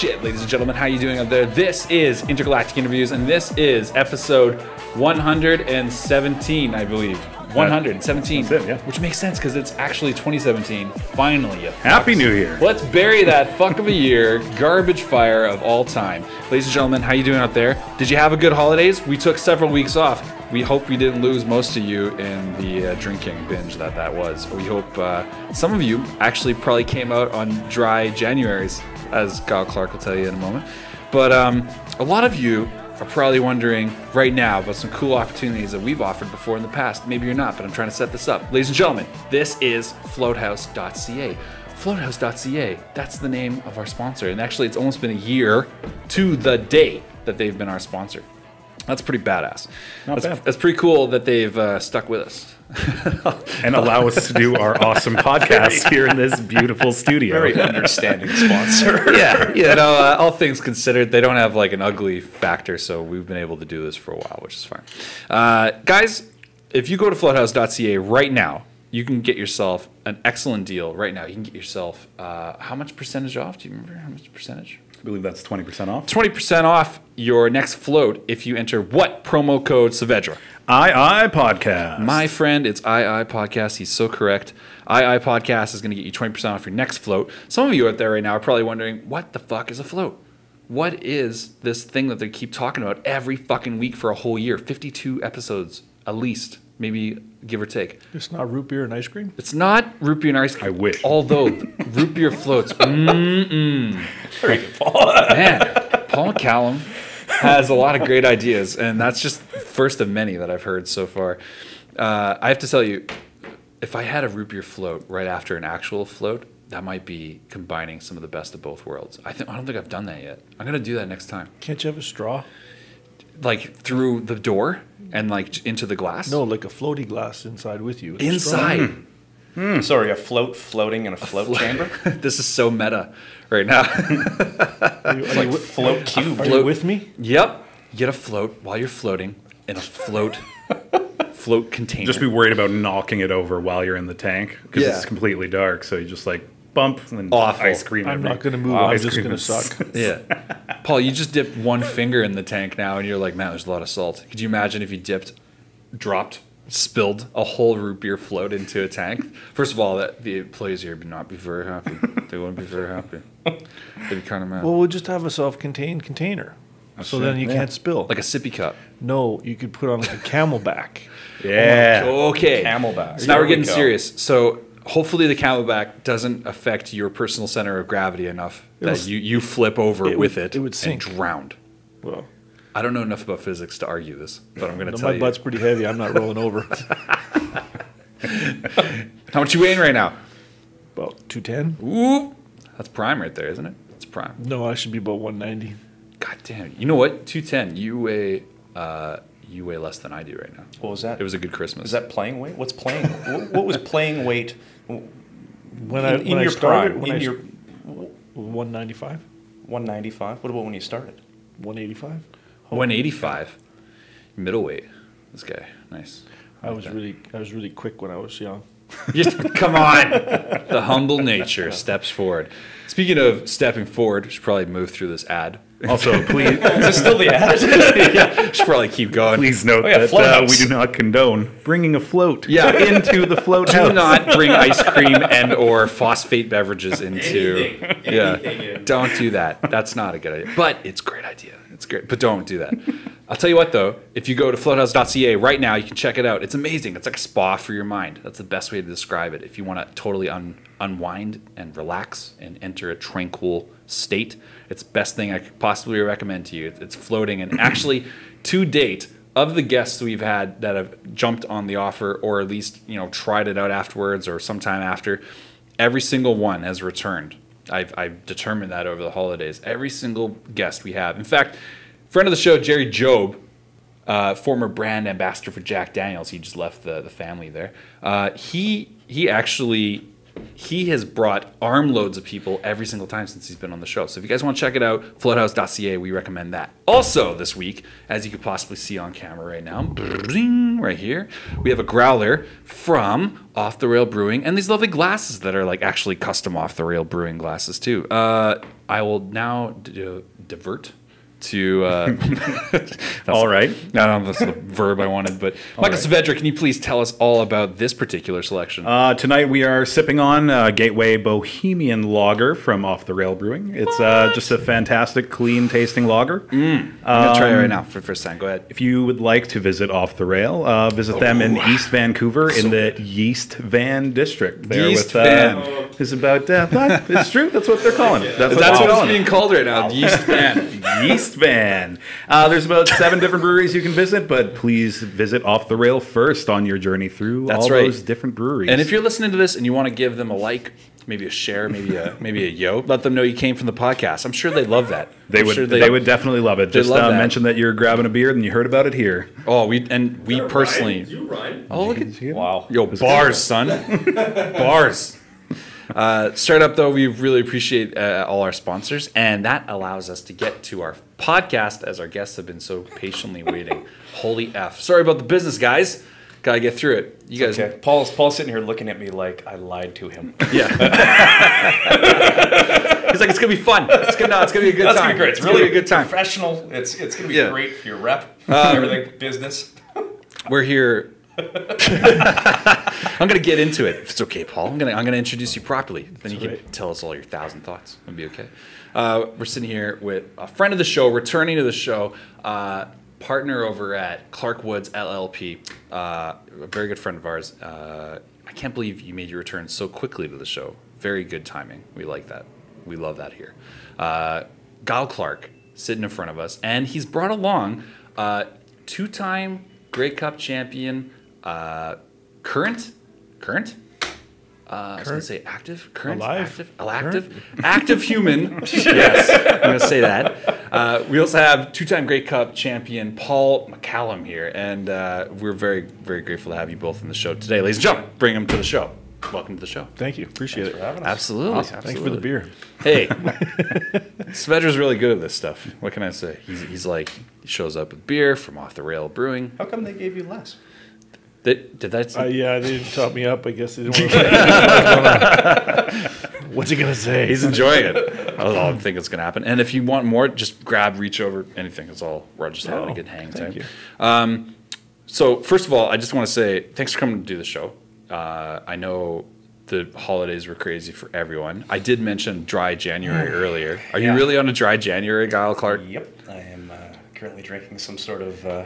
shit, ladies and gentlemen. How you doing out there? This is Intergalactic Interviews, and this is episode 117, I believe. 117. That's it, yeah. Which makes sense because it's actually 2017. Finally, Happy. New Year. Let's bury that fuck of a year, garbage fire of all time. Ladies and gentlemen, how you doing out there? Did you have a good holidays? We took several weeks off. We hope we didn't lose most of you in the uh, drinking binge that that was. We hope uh, some of you actually probably came out on dry Januaries, as Guyle Clark will tell you in a moment. But um, a lot of you are probably wondering right now about some cool opportunities that we've offered before in the past. Maybe you're not, but I'm trying to set this up. Ladies and gentlemen, this is floathouse.ca. Floathouse.ca, that's the name of our sponsor. And actually, it's almost been a year to the day that they've been our sponsor. That's pretty badass. That's, that's pretty cool that they've uh, stuck with us. and allow us to do our awesome podcast here in this beautiful studio. Very understanding sponsor. yeah, you know, uh, all things considered, they don't have like an ugly factor, so we've been able to do this for a while, which is fine. Uh, guys, if you go to floathouse.ca right now, you can get yourself an excellent deal right now. You can get yourself uh, how much percentage off? Do you remember how much percentage? I believe that's 20% off. 20% off your next float if you enter what promo code Saavedra? I I Podcast. My friend, it's II Podcast. He's so correct. II Podcast is going to get you 20% off your next float. Some of you out there right now are probably wondering, what the fuck is a float? What is this thing that they keep talking about every fucking week for a whole year? 52 episodes, at least, maybe give or take. It's not root beer and ice cream. It's not root beer and ice cream. I wish. Although root beer floats. Mm-mm. Man, Paul Callum has a lot of great ideas, and that's just first of many that I've heard so far. Uh, I have to tell you, if I had a root beer float right after an actual float, that might be combining some of the best of both worlds. I think I don't think I've done that yet. I'm gonna do that next time, Can't you have a straw? like through the door and like into the glass. No, like a floaty glass inside with you. with a straw. inside. Hmm. Hmm. Sorry, a float floating in a float chamber? this is so meta right now. Are you, are you, with- Float cube. are you float- with me? Yep. Get a float while you're floating in a float float container. Just be worried about knocking it over while you're in the tank because Yeah. it's completely dark. So you just like bump and then Awful. ice cream. I'm every- not going to move. Wow, I'm just going to suck. yeah. Paul, you just dipped one finger in the tank now and you're like, man, there's a lot of salt. Could you imagine if you dipped, dropped, spilled a whole root beer float into a tank? First of all, that the employees here would not be very happy. They wouldn't be very happy. They'd be kind of mad. Well, we'll just have a self-contained container, oh, so then you yeah. can't spill. like a sippy cup. no, you could put on like a CamelBak. Yeah. Okay. CamelBak. So now we're getting go. serious. So hopefully the CamelBak doesn't affect your personal center of gravity enough It'll that s- you, you flip over it with would- it, it would and sink. drown. Well, I don't know enough about physics to argue this, but I'm going to no, tell my you. My butt's pretty heavy. I'm not rolling over. How much you weighing right now? About 210. Ooh, that's prime right there, isn't it? It's prime. No, I should be about 190. God damn. You know what? 210. You weigh uh, you weigh less than I do right now. What was that? It was a good Christmas. Is that playing weight? What's playing? what, what was playing weight When in, I in I your started, prime? when In I your 195, 195? What about when you started? 185. 185 middleweight. This guy, nice. I was really I was really quick when I was young. Just come on. The humble nature steps forward. Speaking of stepping forward, we should probably move through this ad. Also, please Is this still the ad? yeah, should probably keep going. please note Oh, yeah, that uh, we do not condone bringing a float Yeah. into the float Do house. not bring ice cream and or phosphate beverages into. yeah, don't do that. That's not a good idea. But it's a great idea. It's great, but don't do that. I'll tell you what though, if you go to floathouse.ca right now, you can check it out. It's amazing. It's like a spa for your mind. That's the best way to describe it. If you want to totally un- unwind and relax and enter a tranquil state, it's best thing I could possibly recommend to you. It's floating. And actually to date of the guests we've had that have jumped on the offer or at least you know tried it out afterwards or sometime after every single one has returned. I've, I've determined that over the holidays. Every single guest we have. In fact friend of the show jerry job uh, former brand ambassador for jack daniels he just left the, the family there. Uh, he he actually he has brought armloads of people every single time since he's been on the show. So if you guys want to check it out, floathouse.ca, we recommend that. Also, this week, as you could possibly see on camera right now, right here, we have a growler from Off the Rail Brewing and these lovely glasses that are like actually custom Off the Rail Brewing glasses too. Uh, I will now d- divert to uh, All right. I don't know if that's the verb I wanted, but Michael right. Saavedra, can you please tell us all about this particular selection? Uh, tonight we are sipping on uh, Gateway Bohemian Lager from Off the Rail Brewing. It's uh, just a fantastic, clean tasting lager. I'm gonna try it right now for the first time. Go ahead. If you would like to visit Off the Rail, uh, visit them in East Vancouver in the Yeast Van District. There Yeast with, uh, Van. Is about that- it's true. That's what they're calling it. That's, That's they're what it's being called right now. Yeast Van. Yeast Van. Uh, there's about seven different breweries you can visit, but please visit Off the Rail first on your journey through That's all right. those different breweries. And if you're listening to this and you want to give them a like, maybe a share, maybe a maybe a yo, let them know you came from the podcast. I'm sure they'd love that. they I'm would, sure they, would definitely love it. Just love uh, that. mention that you're grabbing a beer and you heard about it here. Oh, we and we personally. You Ryan? Oh, look at Wow. Yo, bars, son. bars. Uh, straight up, though, we really appreciate uh, all our sponsors, and that allows us to get to our podcast as our guests have been so patiently waiting. Holy F. Sorry about the business, guys. Gotta get through it. You guys. Okay. Paul's Paul's sitting here looking at me like I lied to him. Yeah. He's like, it's gonna be fun. It's gonna, no, it's gonna be a good That's time. gonna be great. It's, gonna really a good time. Professional. It's it's gonna be Yeah. great for your rep. Um, everything business. We're here. I'm gonna get into it. If it's okay, Paul. I'm gonna I'm gonna introduce you properly. Then you can tell us all your thousand thoughts. It'll be okay. Uh, we're sitting here with a friend of the show, returning to the show, uh, partner over at Clark Woods LLP, uh, a very good friend of ours. Uh, I can't believe you made your return so quickly to the show. Very good timing. We like that. We love that here. Uh, Guyle Clark sitting in front of us, and he's brought along uh, two-time Grey Cup champion, uh, current, current. Uh, I was gonna say active, current, Alive? active, active, active human. yes, I'm gonna say that. Uh, we also have two-time Grey Cup champion Paul McCallum here, and uh, we're very, very grateful to have you both on the show today, ladies and gentlemen. Bring them to the show. Welcome to the show. Thank you. Appreciate Thanks it. for having us. Absolutely. Awesome. Thanks for the beer. Hey, Saavedra's really good at this stuff. What can I say? He's, he's like, he shows up with beer from Off the Rail Brewing. How come they gave you less? Did, did that? Uh, yeah, they didn't top me up. I guess they didn't want to. What's he gonna say? He's enjoying it. I don't think it's going to happen. And if you want more, just grab, reach over, anything. It's all. We're just having a Oh, good hang thank time. you. Um, so first of all, I just want to say thanks for coming to do the show. Uh, I know the holidays were crazy for everyone. I did mention dry January earlier. Are you really on a dry January, Guyle Clark? Yep. I am uh, currently drinking some sort of uh,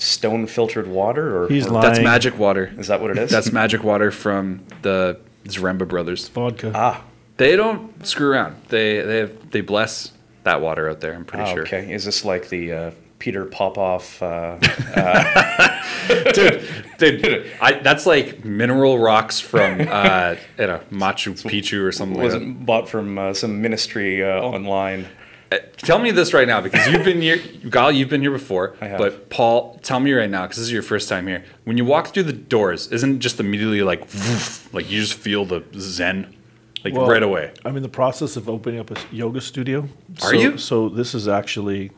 stone filtered water, or He's or- lying. That's magic water. Is that what it is? That's magic water from the Zaremba brothers. vodka. ah. They don't screw around. They they have, they bless that water out there. I'm pretty ah, sure. Okay. Is this like the uh, Peter Popoff? Uh, dude, dude, I, that's like mineral rocks from uh, you know Machu Picchu or something like that. wasn't bought from uh, some ministry uh, online. Uh, Tell me this right now because you've been here, Gal. You've been here before, I have. but Paul, tell me right now because this is your first time here. When you walk through the doors, isn't it just immediately like, woof, like you just feel the zen, like Well, right away? I'm in the process of opening up a yoga studio. Are so, you? So this is actually.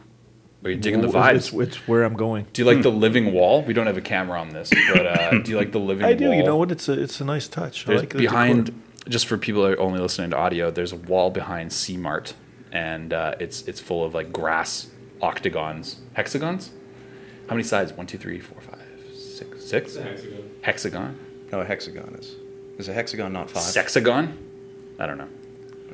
Are you digging the vibes? It's, it's where I'm going. do you like the living wall? We don't have a camera on this, but uh, do you like the living wall? I do. wall? You know what? It's a it's a nice touch. I like behind, just for people that are only listening to audio, there's a wall behind C Mart, and uh, it's it's full of like grass octagons, hexagons. How many sides? One, two, three, four, five, six, six. Hexagon. Hexagon, No, a hexagon is. Is a hexagon not five? sexagon. I don't know.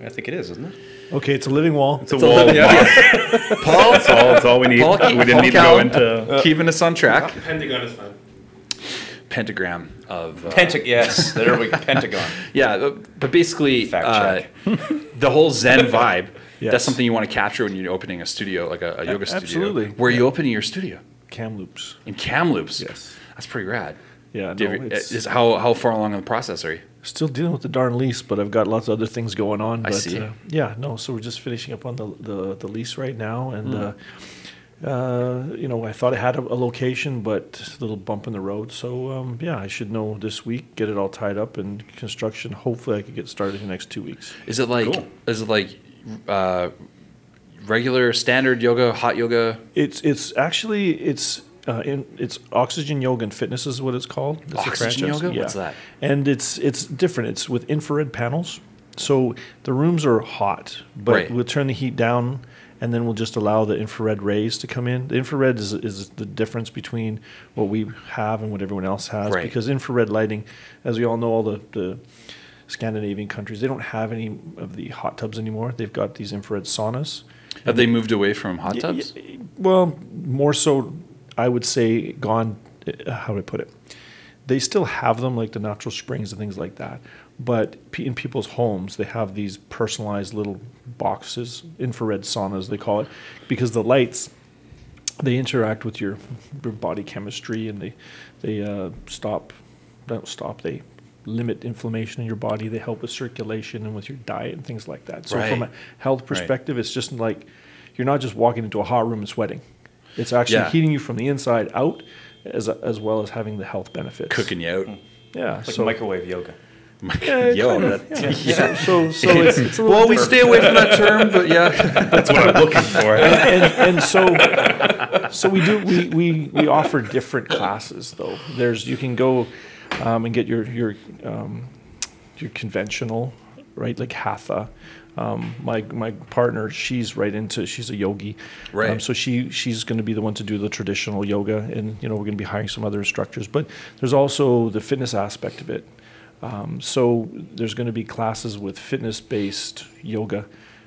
I think it is, isn't it? Okay, it's a living wall. It's a wall. little- Paul, That's all, that's all we need. Paul, we didn't Paul need to go Cal- into. keeping us on track. Pentagon is fine. Pentagram of uh, Pentagon. Yes, there we go. Pentagon. Yeah, uh, but basically, Fact uh, the whole Zen vibe. Yes. That's something you want to capture when you're opening a studio, like a, a yoga studio. absolutely. Where are you opening your studio? Kamloops. In Kamloops. Yes. That's pretty rad. Yeah. You no, it's- is, how, how far along in the process are you? Still dealing with the darn lease, but I've got lots of other things going on. I see. Uh, yeah, no. So we're just finishing up on the the, the lease right now, and Hmm. uh, Uh, you know, I thought I had a, a location, but a little bump in the road. So um, yeah, I should know this week, get it all tied up, and construction. Hopefully, I could get started in the next two weeks. Is it like Cool. is it like uh, regular standard yoga, hot yoga? It's it's actually it's uh, in, it's oxygen yoga and fitness is what it's called. It's Oxygen yoga? What's that? And it's it's different. It's with infrared panels. So the rooms are hot, but Right. we'll turn the heat down, and then we'll just allow the infrared rays to come in. The infrared is is the difference between what we have and what everyone else has, Right. because infrared lighting, as we all know, all the the Scandinavian countries they don't have any of the hot tubs anymore. They've got these infrared saunas. Have they moved away from hot Y- tubs? y- Well, more so, I would say gone. uh, How do I put it? They still have them, like the natural springs and things like that. But pe- in people's homes, they have these personalized little boxes, infrared saunas, they call it, because the lights they interact with your, your body chemistry and they they uh, stop don't stop they limit inflammation in your body they help with circulation and with your diet and things like that so from a health perspective it's just like you're not just walking into a hot room and sweating it's actually Yeah. heating you from the inside out as, as well as having the health benefits Cooking you out. Hmm. yeah Like so microwave yoga. yeah, Yo, kind of, that- yeah. so so, so it's, it's a little Well, we stay away from that term, but yeah. That's what I'm looking for. and, and so so we do we, we we offer different classes though there's you can go um, and get your your um, your conventional right like hatha um, my my partner she's right into she's a yogi Right. um, so she she's going to be the one to do the traditional yoga and you know we're going to be hiring some other instructors but there's also the fitness aspect of it um, so there's going to be classes with fitness-based yoga,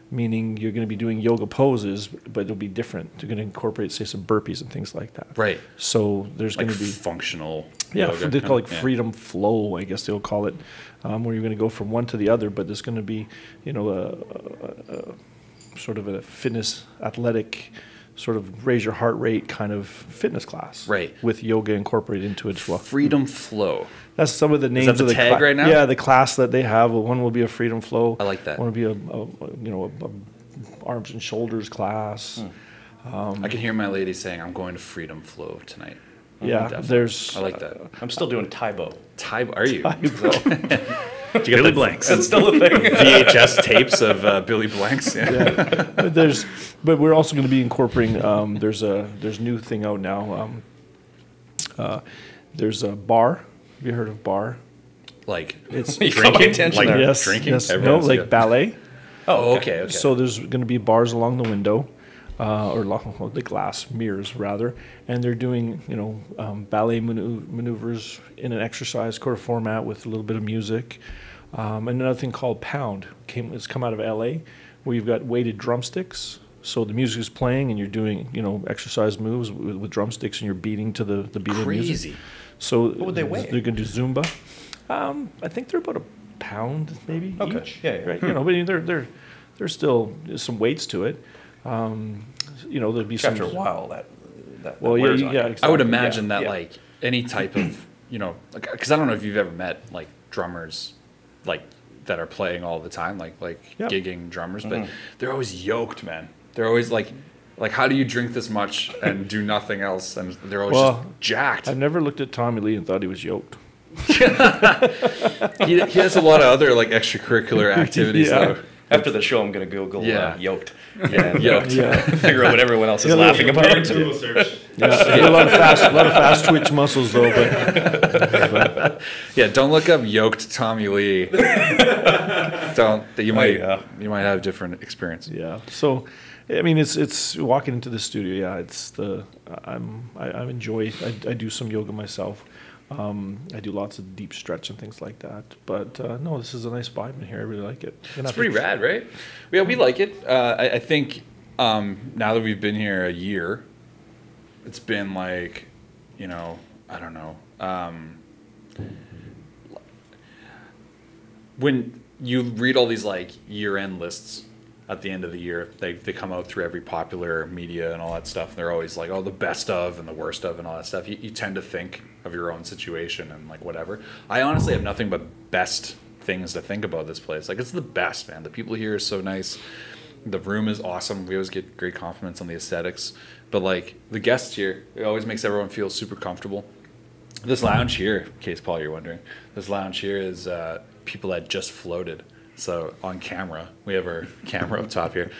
meaning you're going to be doing yoga poses, but it'll be different. They're going to incorporate, say, some burpees and things like that. Right. So there's Like going to be functional. Yeah, yoga they call it of- yeah. freedom flow, I guess they'll call it, um, where you're going to go from one to the other, but there's going to be, you know, a, a, a sort of a fitness, athletic, sort of raise your heart rate kind of fitness class, Right. With yoga incorporated into it as well. Freedom flow. That's some of the names the of the tag cla- right now? Yeah, the class that they have. One will be a freedom flow. I like that. One will be a, a, you know a, a arms and shoulders class. I can hear my lady saying, "I'm going to freedom flow tonight." Yeah, Definitely. there's I like that. I'm still doing Tae Bo. Ty, are you? Billy Blanks. That's still a thing. VHS tapes of uh, Billy Blanks. Yeah. yeah. But there's, but we're also going to be incorporating. Um, there's a there's a new thing out now. Um, uh, there's a bar. Have you heard of bar? Like It's You got attention like there. yes, drinking? yes, no, like good. ballet. Oh, okay, okay. So there's going to be bars along the window, uh, or the glass mirrors rather, and they're doing you know um, ballet manu- maneuvers in an exercise core format with a little bit of music. Um, and another thing called pound came it's come out of L.A. where you've got weighted drumsticks. So the music is playing and you're doing you know exercise moves with, with drumsticks and you're beating to the the beat of the music. crazy. So What would they weigh? They're going to do Zumba. Um, I think they're about a pound maybe Okay. each. Yeah, yeah. Right. You know, but they're they're there's still some weights to it. Um, you know, there'll be some. After a while, that. that, that Well, yeah, wears yeah, on you. exactly. I would imagine Yeah, that yeah. like any type of you know because I don't know if you've ever met like drummers like that are playing all the time like like Yeah. gigging drummers Mm-hmm. but they're always yoked man they're always like like how do you drink this much and do nothing else and they're always Well, just jacked I've never looked at Tommy Lee and thought he was yoked. he, he has a lot of other like extracurricular activities Yeah. though After the show, I'm gonna Google Yeah. uh, yoked. Yeah, Yoked. Yeah, figure out what everyone else is Yeah, laughing about. Google search. yeah. a lot of fast, a lot of fast twitch muscles though. But yeah don't look up yoked Tommy Lee don't you might yeah. you might have a different experience yeah, so I mean, it's it's walking into the studio. Yeah, it's the I'm I, I enjoy. I, I do some yoga myself. Um, I do lots of deep stretch and things like that. But uh, no, this is a nice vibe in here. I really like it. It's pretty to- rad, right? Yeah, we like it. Uh, I, I think um, now that we've been here a year, it's been like, you know, I don't know. Um, when you read all these like year-end lists at the end of the year, they they come out through every popular media and all that stuff. And They're always like, oh, the best of and the worst of and all that stuff. You, you tend to think of your own situation and like whatever. I honestly have nothing but best things to think about this place. Like it's the best, man. The people here are so nice. The room is awesome. We always get great compliments on the aesthetics. But like the guests here, it always makes everyone feel super comfortable. This lounge here, in case Paul you're wondering, this lounge here is uh, people that just floated. So on camera, we have our camera up top here.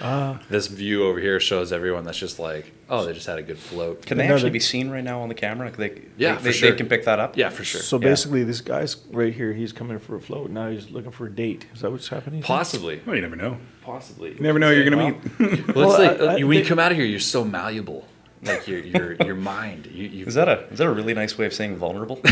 This view over here shows everyone that's just like, oh, they just had a good float. Can they No, actually they- be seen right now on the camera? They, Yeah, they, for they, sure. they can pick that up. Yeah, for sure. So Yeah. basically, this guy's right here. He's coming for a float. Now he's looking for a date. Is that what's happening? Possibly. Well, you never know. Possibly. You never know who you're going to Well, meet. Well, it's Well, like I- I- when you they- come out of here, you're so malleable. Like your your your mind. You, you Is that a is that a really nice way of saying vulnerable?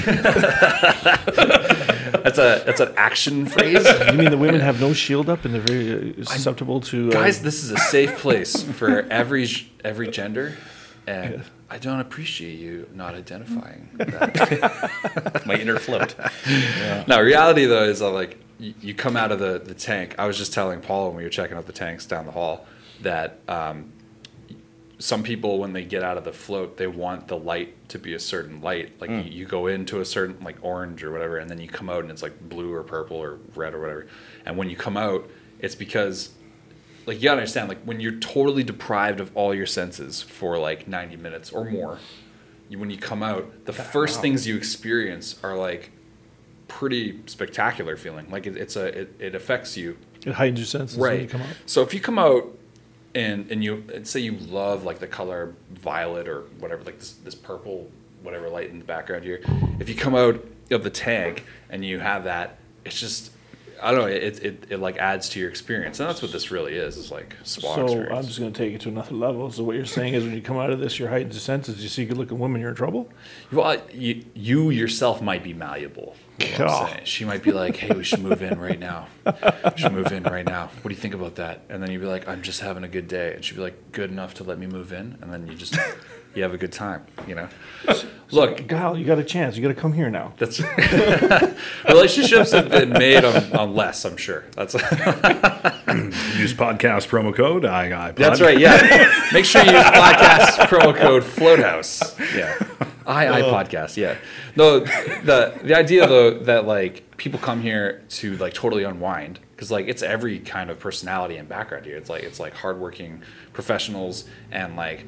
that's a that's an action phrase. You mean the women have no shield up and they're very uh, susceptible to uh, Guys, this is a safe place for every every gender, and I don't appreciate you not identifying that. My inner float. no, reality though is that like you, you come out of the the tank. I was just telling Paul when we were checking out the tanks down the hall that um, some people when they get out of the float they want the light to be a certain light. Like you, you go into a certain like orange or whatever and then you come out and it's like blue or purple or red or whatever. And when you come out it's because like you gotta understand like when you're totally deprived of all your senses for like 90 minutes or more you, when you come out the first things you experience are like pretty spectacular feeling. Like it, it's a it, it affects you. It heightens your senses when you right. come out. so if you come out and and you say you love like the color violet or whatever like this this purple whatever light in the background here if you come out of the tank and you have that it's just I don't know it it, it like adds to your experience and that's what this really is is like spa So experience. I'm just going to take it to another level. So what you're saying is, when you come out of this, your heightened senses. You see good-looking women, you're in trouble. Well, you, you yourself might be malleable. God. She might be like, "Hey, we should move in right now. We should move in right now. What do you think about that?" And then you'd be like, "I'm just having a good day," and she'd be like, "Good enough to let me move in," and then you just you have a good time. You know. Look, Gal, you got a chance. You got to come here now. that's relationships have been made on, on less. I'm sure. That's Use podcast promo code I, that's right. Yeah. Make sure you use podcast promo code Floathouse. Yeah. I I podcast. Yeah. No, the the idea though that like people come here to like totally unwind because like it's every kind of personality and background here. It's like it's like hardworking professionals and like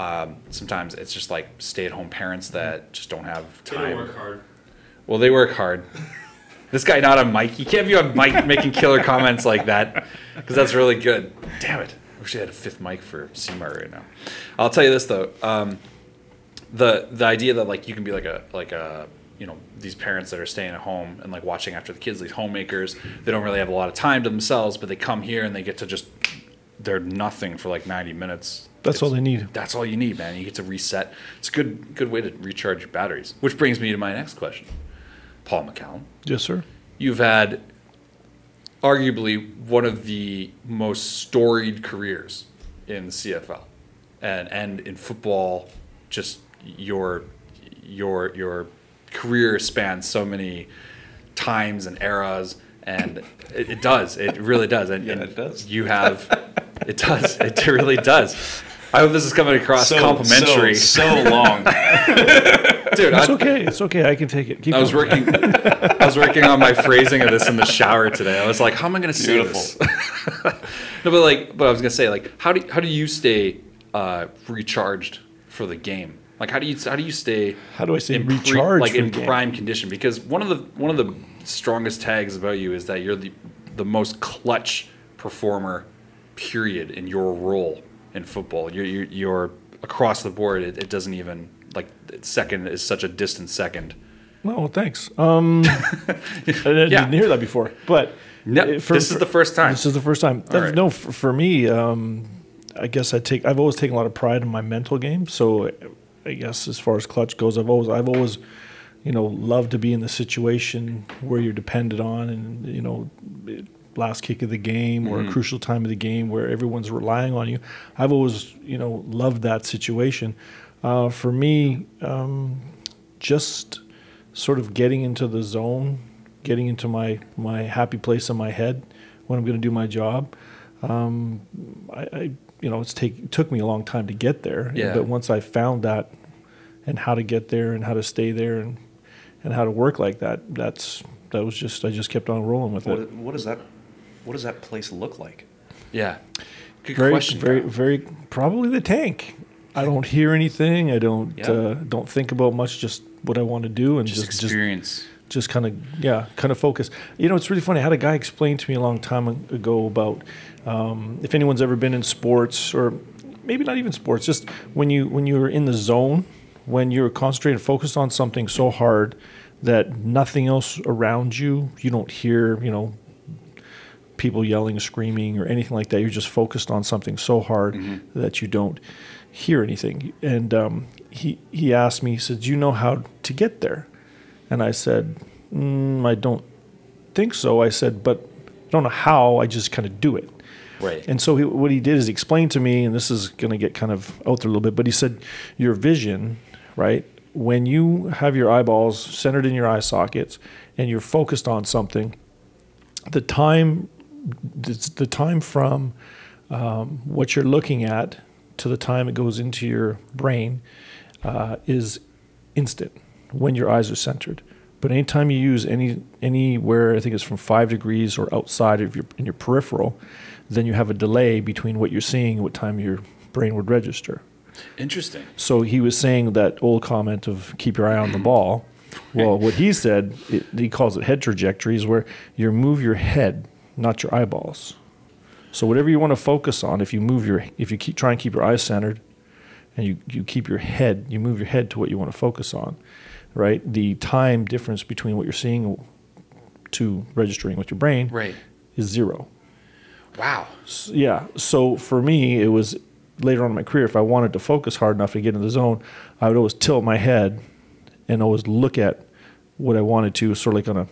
um, sometimes it's just like stay at home parents that just don't have time. hard. Well, they work hard. This guy not on mic. You can't be on mic making killer comments like that because that's really good. Damn it! I wish I had a fifth mic for C-Mart right now. I'll tell you this though. Um, the the idea that like you can be like a like a you know these parents that are staying at home and like watching after the kids these homemakers they don't really have a lot of time to themselves but they come here and they get to just they're nothing for like 90 minutes That's all It's- they need. that's all you need man. You get to reset. It's a good good way to recharge your batteries. Which brings me to my next question. Paul McCallum. Yes, sir. you've had arguably one of the most storied careers in the CFL and and in football just your your your career spans so many times and eras and it, it does. It really does. And, Yeah, and it does. you have it does. It really does I hope this is coming across complimentary So, so long. dude It's I, okay. It's okay. I can take it. Keep I was going. working. I was working on my phrasing of this in the shower today. I was like, "How am I going to say this?" no, but like, but I was going to say, like, how do how do you stay uh, recharged for the game? Like, how do you how do you stay? How do I stay in pre- recharged like in the game? prime condition? Because one of the one of the strongest tags about you is that you're the the most clutch performer, period, in your role in football. You're you're, you're across the board. It, it doesn't even like second is such a distant second. Well, thanks. Um, I didn't Yeah. hear that before, but No, uh, this is the first time. This is the first time. Right. No, for, for me, um, I guess I take. I've always taken a lot of pride in my mental game. So, I guess as far as clutch goes, I've always, I've always, you know, loved to be in the situation where you're dependent on, and you know, last kick of the game or Mm-hmm. a crucial time of the game where everyone's relying on you. I've always, you know, loved that situation. Uh, for me, um, just sort of getting into the zone, getting into my my happy place in my head when I'm going to do my job. Um, I, I, you know, it's take it took me a long time to get there, Yeah. but once I found that and how to get there and how to stay there and and how to work like that, that's that was just I just kept on rolling with it. what, what does that? What does that place look like? Yeah. Good Very, question. very, Guyle. very probably the tank. I don't hear anything. I don't Yeah. uh, don't think about much. Just what I want to do and Just just just experience. just kind of yeah kind of focus you know it's really funny i had a guy explain to me a long time ago about um, if anyone's ever been in sports or maybe not even sports just when you when you're in the zone when you're concentrated focused on something so hard that nothing else around you you don't hear you know people yelling screaming or anything like that you're just focused on something so hard that you don't hear anything and um, he he asked me he said do you know how to get there and I said, mm, I don't think so. I said, but I don't know how. I just kind of do it. Right. And so he, what he did is he explained to me, and this is going to get kind of out there a little bit, but he said, your vision, right? When you have your eyeballs centered in your eye sockets and you're focused on something, the time, the time from um, what you're looking at to the time it goes into your brain uh, is instant when your eyes are centered. But anytime you use any anywhere, I think it's from five degrees or outside of your in your peripheral, then you have a delay between what you're seeing and what time your brain would register. Interesting. So he was saying that old comment of keep your eye on the ball. Well, what he said, it, he calls it head trajectories, where you move your head, not your eyeballs. So whatever you want to focus on, if you move your, if you keep try and keep your eyes centered, and you, you keep your head, you move your head to what you want to focus on, right? The time difference between what you're seeing to registering with your brain Right. is zero. Wow. S- yeah. So for me, it was later on in my career. If I wanted to focus hard enough to get in the zone, I would always tilt my head and always look at what I wanted to, sort of like on a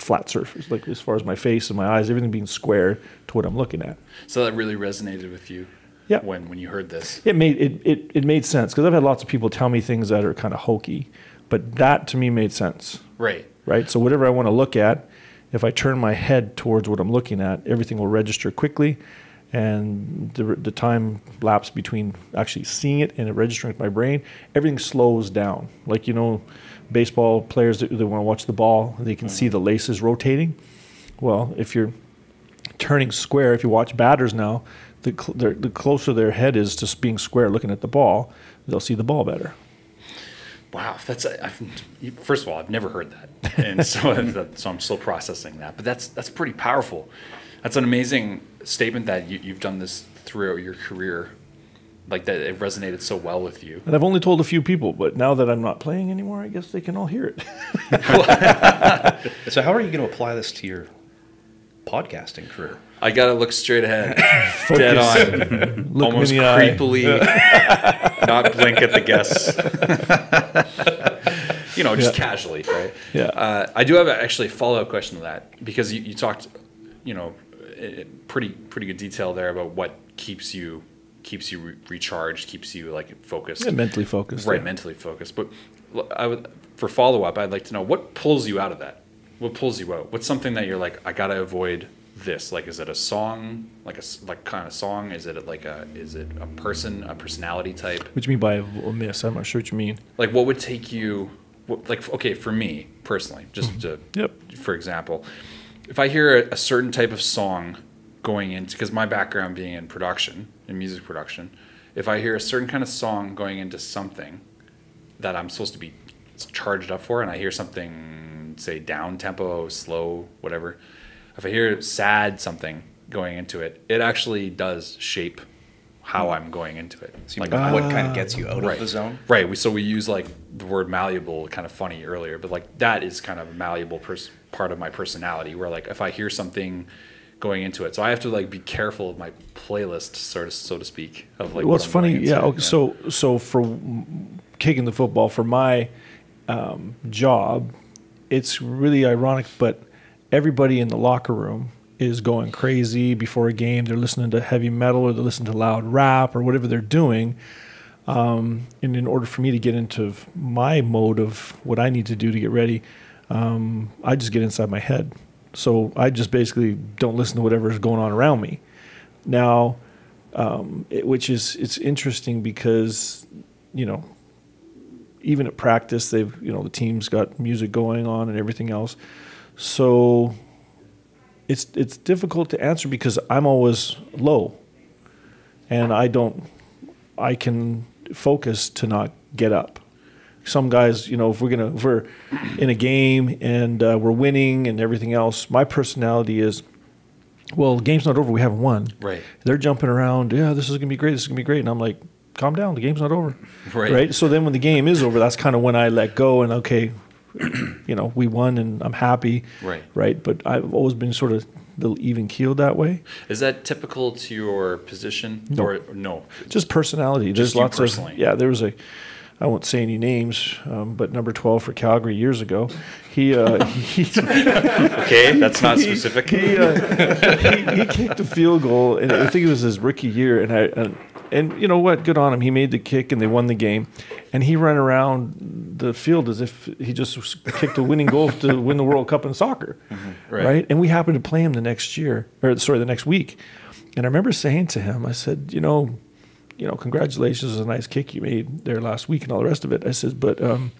flat surface, like as far as my face and my eyes, everything being square to what I'm looking at. So that really resonated with you. Yeah. When when you heard this. It made it it, it made sense because I've had lots of people tell me things that are kind of hokey, but that to me made sense. Right. right? So whatever I want to look at, if I turn my head towards what I'm looking at, everything will register quickly, and the the time lapse between actually seeing it and it registering with my brain, everything slows down. Like you know, baseball players that they want to watch the ball, they can see mm. the laces rotating. Well, if you're turning square, if you watch batters now, the cl- their- the closer their head is to being square, looking at the ball, they'll see the ball better. Wow, that's I've, first of all, I've never heard that, and so so I'm still processing that. But that's that's pretty powerful. That's an amazing statement that you, you've done this throughout your career, like that it resonated so well with you. And I've only told a few people, but now that I'm not playing anymore, I guess they can all hear it. So how are you going to apply this to your podcasting career? I gotta look straight ahead, dead on, Look almost me in the eye. creepily, not blink at the guests. you know, just Yeah. casually, right? Yeah. Uh, I do have actually a follow up question to that because you, you talked, you know, i- pretty pretty good detail there about what keeps you keeps you re- recharged, keeps you like focused, Yeah, mentally focused. right? yeah. Mentally focused. But I would for follow up, I'd like to know what pulls you out of that. What pulls you out? What's something that you're like, I gotta avoid this? Like, is it a song? Like a like kind of song? Is it like a is it a person, a personality type? What do you mean by a miss? I'm not sure what you mean. Like, what would take you? What, like, okay, for me personally, just mm-hmm. to Yep. for example, if I hear a, a certain type of song going into because my background being in production, in music production, if I hear a certain kind of song going into something that I'm supposed to be charged up for, and I hear something say down tempo, slow, whatever, if I hear sad something going into it, it actually does shape how hmm. I'm going into it. So you mean what kind of gets you out Right. of the zone? Right. We, so we use like the word malleable, kind of funny earlier, but like that is kind of a malleable pers- part of my personality. Where like if I hear something going into it, so I have to like be careful of my playlist, sort of so to speak. Of like. well, it's funny. Yeah. Okay, so so for kicking the football for my um, job, it's really ironic, but everybody in the locker room is going crazy before a game. They're listening to heavy metal or they're listening to loud rap or whatever they're doing. Um, and in order for me to get into my mode of what I need to do to get ready, um, I just get inside my head. So I just basically don't listen to whatever is going on around me. Now, um, it, which is it's interesting because you know even at practice they've you know the team's got music going on and everything else so it's it's difficult to answer because I'm always low and I don't I can focus to not get up. Some guys, you know, if we're gonna if we're in a game and uh, we're winning and everything else, my personality is, well, the game's not over. We haven't won. Right. They're jumping around. Yeah, this is gonna be great. This is gonna be great. And I'm like, calm down. The game's not over. Right. Right. So then when the game is over, that's kind of when I let go and okay, you know, we won and I'm happy. Right. Right. But I've always been sort of the even keeled that way. Is that typical to your position? No. Or no? Just personality. There's Just you lots personally. of yeah. There was a. I won't say any names, um, but number twelve for Calgary years ago, he uh, he, Okay, that's not specific. he, uh, he, he kicked a field goal, and I think it was his rookie year. And I and, and you know what? Good on him. He made the kick, and they won the game. And he ran around the field as if he just kicked a winning goal to win the World Cup in soccer, Right. right. And we happened to play him the next year, or sorry, the next week. And I remember saying to him, I said, you know, you know, congratulations, was a nice kick you made there last week and all the rest of it. I said, but um,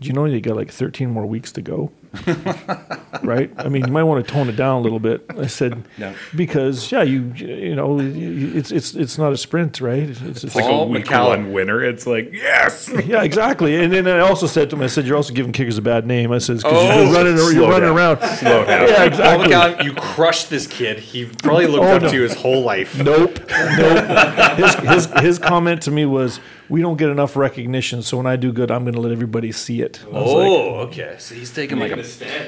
do you know you got like 13 more weeks to go? right? I mean, you might want to tone it down a little bit. I said, No. because yeah, you you know, it's it's it's not a sprint, right? It's, it's, It's like Paul a week McCallum. one winner. It's like yes. yeah, exactly. And then I also said to him, I said, you're also giving kickers a bad name. I said, because Oh, you're running, you're slow running down. around. Slow down. Yeah, Paul exactly. McCallum, you crushed this kid. He probably looked Oh, up no. to you his whole life. Nope, nope. His, his his comment to me was, "We don't get enough recognition, so when I do good, I'm going to let everybody see it." I was like, Oh, okay. So he's taking like a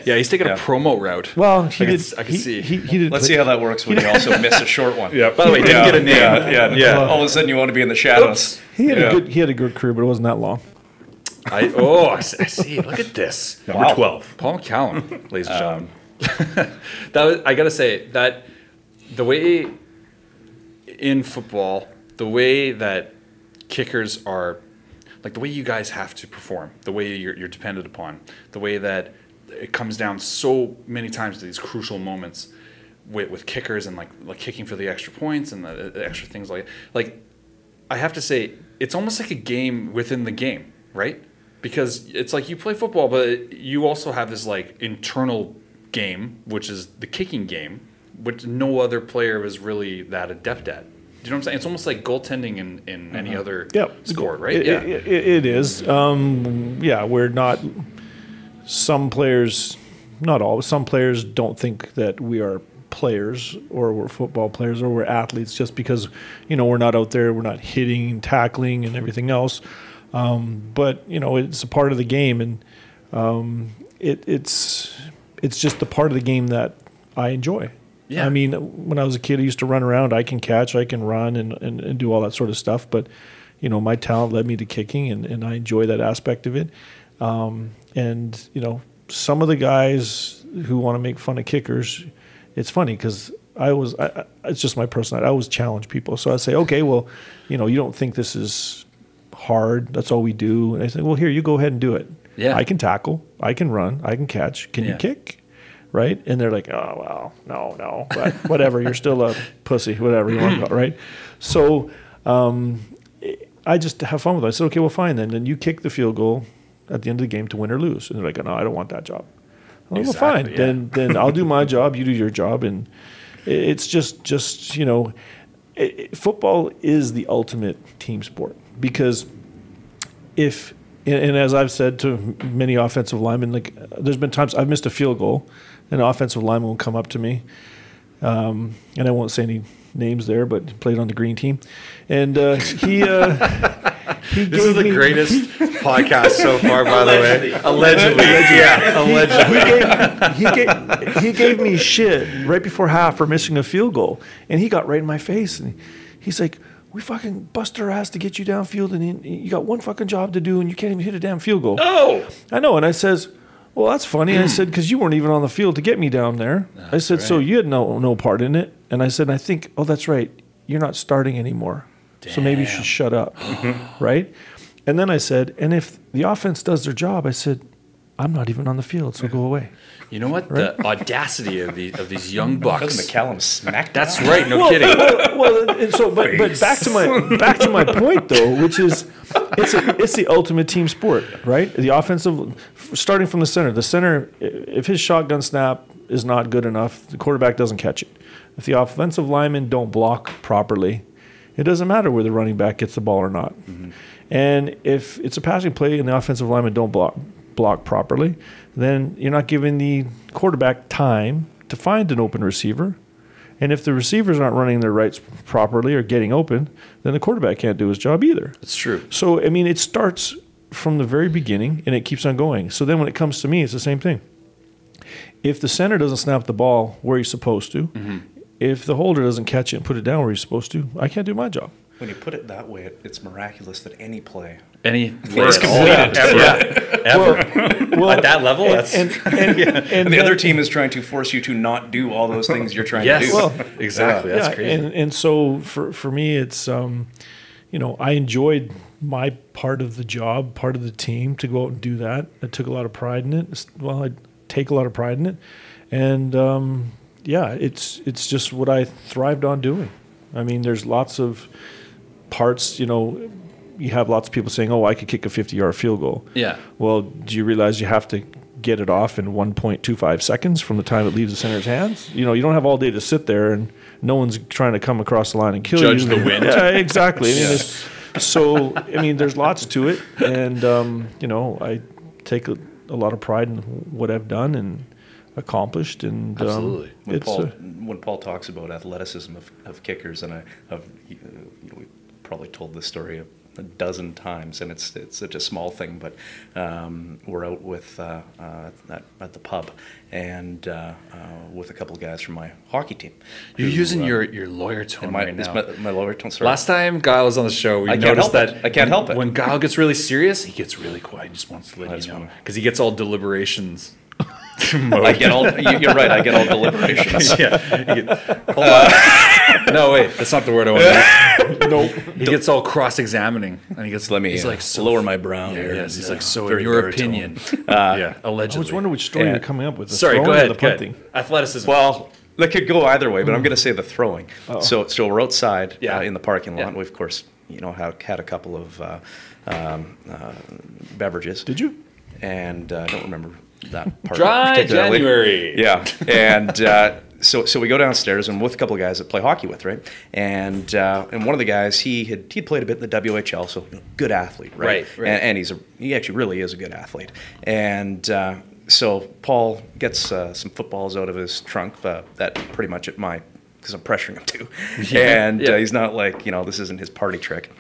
yeah, he's taking Yeah. a promo route. well, he I can did. s- I can he, see. He, he did. Let's see how that works when you also miss a short one. Yeah. By the way, didn't Yeah, get a name. Yeah, yeah, Yeah. All of a sudden, you want to be in the shadows. He had Yeah. a good. He had a good career, but it wasn't that long. I, oh, I s- I see. Look at this. Number Wow. twelve. Paul McCallum, ladies and gentlemen. Um, that was, I gotta say that the way in football, the way that kickers are, like the way you guys have to perform, the way you're, you're dependent upon, the way that it comes down so many times to these crucial moments with, with kickers and like like kicking for the extra points and the, the extra things like like I have to say, it's almost like a game within the game, right? Because it's like you play football, but you also have this like internal game, which is the kicking game, which no other player is really that adept at. Do you know what I'm saying? It's almost like goaltending in, in any other Yeah, sport, right? It, yeah. it, it, it is. Um, yeah, we're not. Some players, not all, some players don't think that we are players or we're football players or we're athletes just because you know we're not out there, we're not hitting, tackling, and everything else. Um, but you know, it's a part of the game, and um, it, it's it's just the part of the game that I enjoy. Yeah. I mean, when I was a kid, I used to run around. I can catch, I can run, and, and, and do all that sort of stuff. But you know, my talent led me to kicking, and, and I enjoy that aspect of it. Um, and you know, some of the guys who want to make fun of kickers, it's funny because I was, I, I, it's just my personality. I always challenge people. So I say, okay, well, you know, you don't think this is hard. That's all we do. And I say, well, here, you go ahead and do it. Yeah. I can tackle, I can run, I can catch. Can Yeah. you kick? Right? And they're like, oh, well, no, no, but whatever. You're still a pussy, whatever you want to call it, right? So um, I just have fun with it. I said, okay, well, fine then. Then you kick the field goal at the end of the game to win or lose. And they're like, no, I don't want that job. Well, well, fine. Yeah. Then, then I'll do my job. You do your job. And it's just, just you know, it, it- football is the ultimate team sport because if and, and as I've said to many offensive linemen, like there's been times I've missed a field goal, and an offensive lineman will come up to me, um, and I won't say any names there, but played on the green team, and uh, he uh, he This is the me- greatest podcast so far, by the way. Allegedly. yeah, allegedly. he, gave, he gave me shit right before half for missing a field goal, and he got right in my face, and he's like, "We fucking bust our ass to get you downfield, and you- you got one fucking job to do, and you can't even hit a damn field goal." Oh! I know, and I says, "Well, that's funny." I said, "Because you weren't even on the field to get me down there." I said, "So right. you had no no part in it." And I said, "I think, oh, that's right. You're not starting anymore, so maybe you should shut up, right?" And then I said, "And if the offense does their job, I said." I'm not even on the field, so go away. You know what? The audacity of these of these young bucks. Doesn't McCallum smack That's down? right. No kidding. well, well, and so but, but back to my back to my point though, which is it's a, it's the ultimate team sport, right? The offensive, starting from the center. The center, if his shotgun snap is not good enough, the quarterback doesn't catch it. If the offensive linemen don't block properly, it doesn't matter whether the running back gets the ball or not. Mm-hmm. And if it's a passing play and the offensive linemen don't block block properly, then you're not giving the quarterback time to find an open receiver. And if the receivers aren't running their rights properly or getting open, then the quarterback can't do his job either. It's true. So, I mean, it starts from the very beginning and it keeps on going. So then when it comes to me, it's the same thing. If the center doesn't snap the ball where he's supposed to, mm-hmm. if the holder doesn't catch it and put it down where he's supposed to, I can't do my job. When you put it that way, it's miraculous that any play Any is completed. ever, ever. Well, At that level, that's and, and, and, And the other team is trying to force you to not do all those things you're trying yes, to do. Well, exactly. That's yeah, crazy. And and so for for me, it's um, you know, I enjoyed my part of the job, part of the team to go out and do that. I took a lot of pride in it. Well, I take a lot of pride in it, and um, yeah, it's it's just what I thrived on doing. I mean, there's lots of parts, you know. You have lots of people saying, "Oh, I could kick a 50-yard field goal." Yeah. Well, do you realize you have to get it off in 1.25 seconds from the time it leaves the center's hands? You know, you don't have all day to sit there and no one's trying to come across the line and kill Judge you. the wind. Yeah, exactly. I mean, it's, so I mean, there's lots to it, and um, you know, I take a, a lot of pride in what I've done and accomplished, and um, Absolutely. when it's Paul a- when Paul talks about athleticism of, of kickers, and I have you know, we probably told this story a, dozen times, and it's it's such a small thing, but um, we're out with uh, uh, at, at the pub and uh, uh, with a couple of guys from my hockey team. You're who, using uh, your, your lawyer tone my, right now. my, my lower tone. Sorry. Last time Guyle was on the show, we I noticed it. that I can't when, help it. When Guyle gets really serious, he gets really quiet. He just wants to I let just you know because he gets all deliberations. I get all. you- You're right. I get all deliberations. yeah. get- hold on. no, wait, that's not the word I want to use. Nope. He gets all cross-examining, and he gets. Let me He's uh, like so lower my brow. Yeah, here yes, and, he's uh, like so. In your baritone. opinion, yeah, allegedly. I allegedly. was wondering which story Yeah. you're coming up with. The Sorry, go ahead. The go ahead. punting. Athleticism. Well, that could go either way, but I'm going to say the throwing. So, so we're outside Yeah. uh, in the parking lot. Yeah. We of course, you know, have had a couple of uh, um, uh, beverages. Did you? And uh, I don't remember that part. Dry particularly. January. Yeah, and uh, so so we go downstairs and with a couple of guys that play hockey with, right? And uh, and one of the guys he had he played a bit in the WHL, so good athlete, right? Right, right. And, and he's a he actually really is a good athlete. And uh, so Paul gets uh, some footballs out of his trunk uh, that pretty much at my because I'm pressuring him to, Yeah, and yeah. Uh, he's not like you know this isn't his party trick.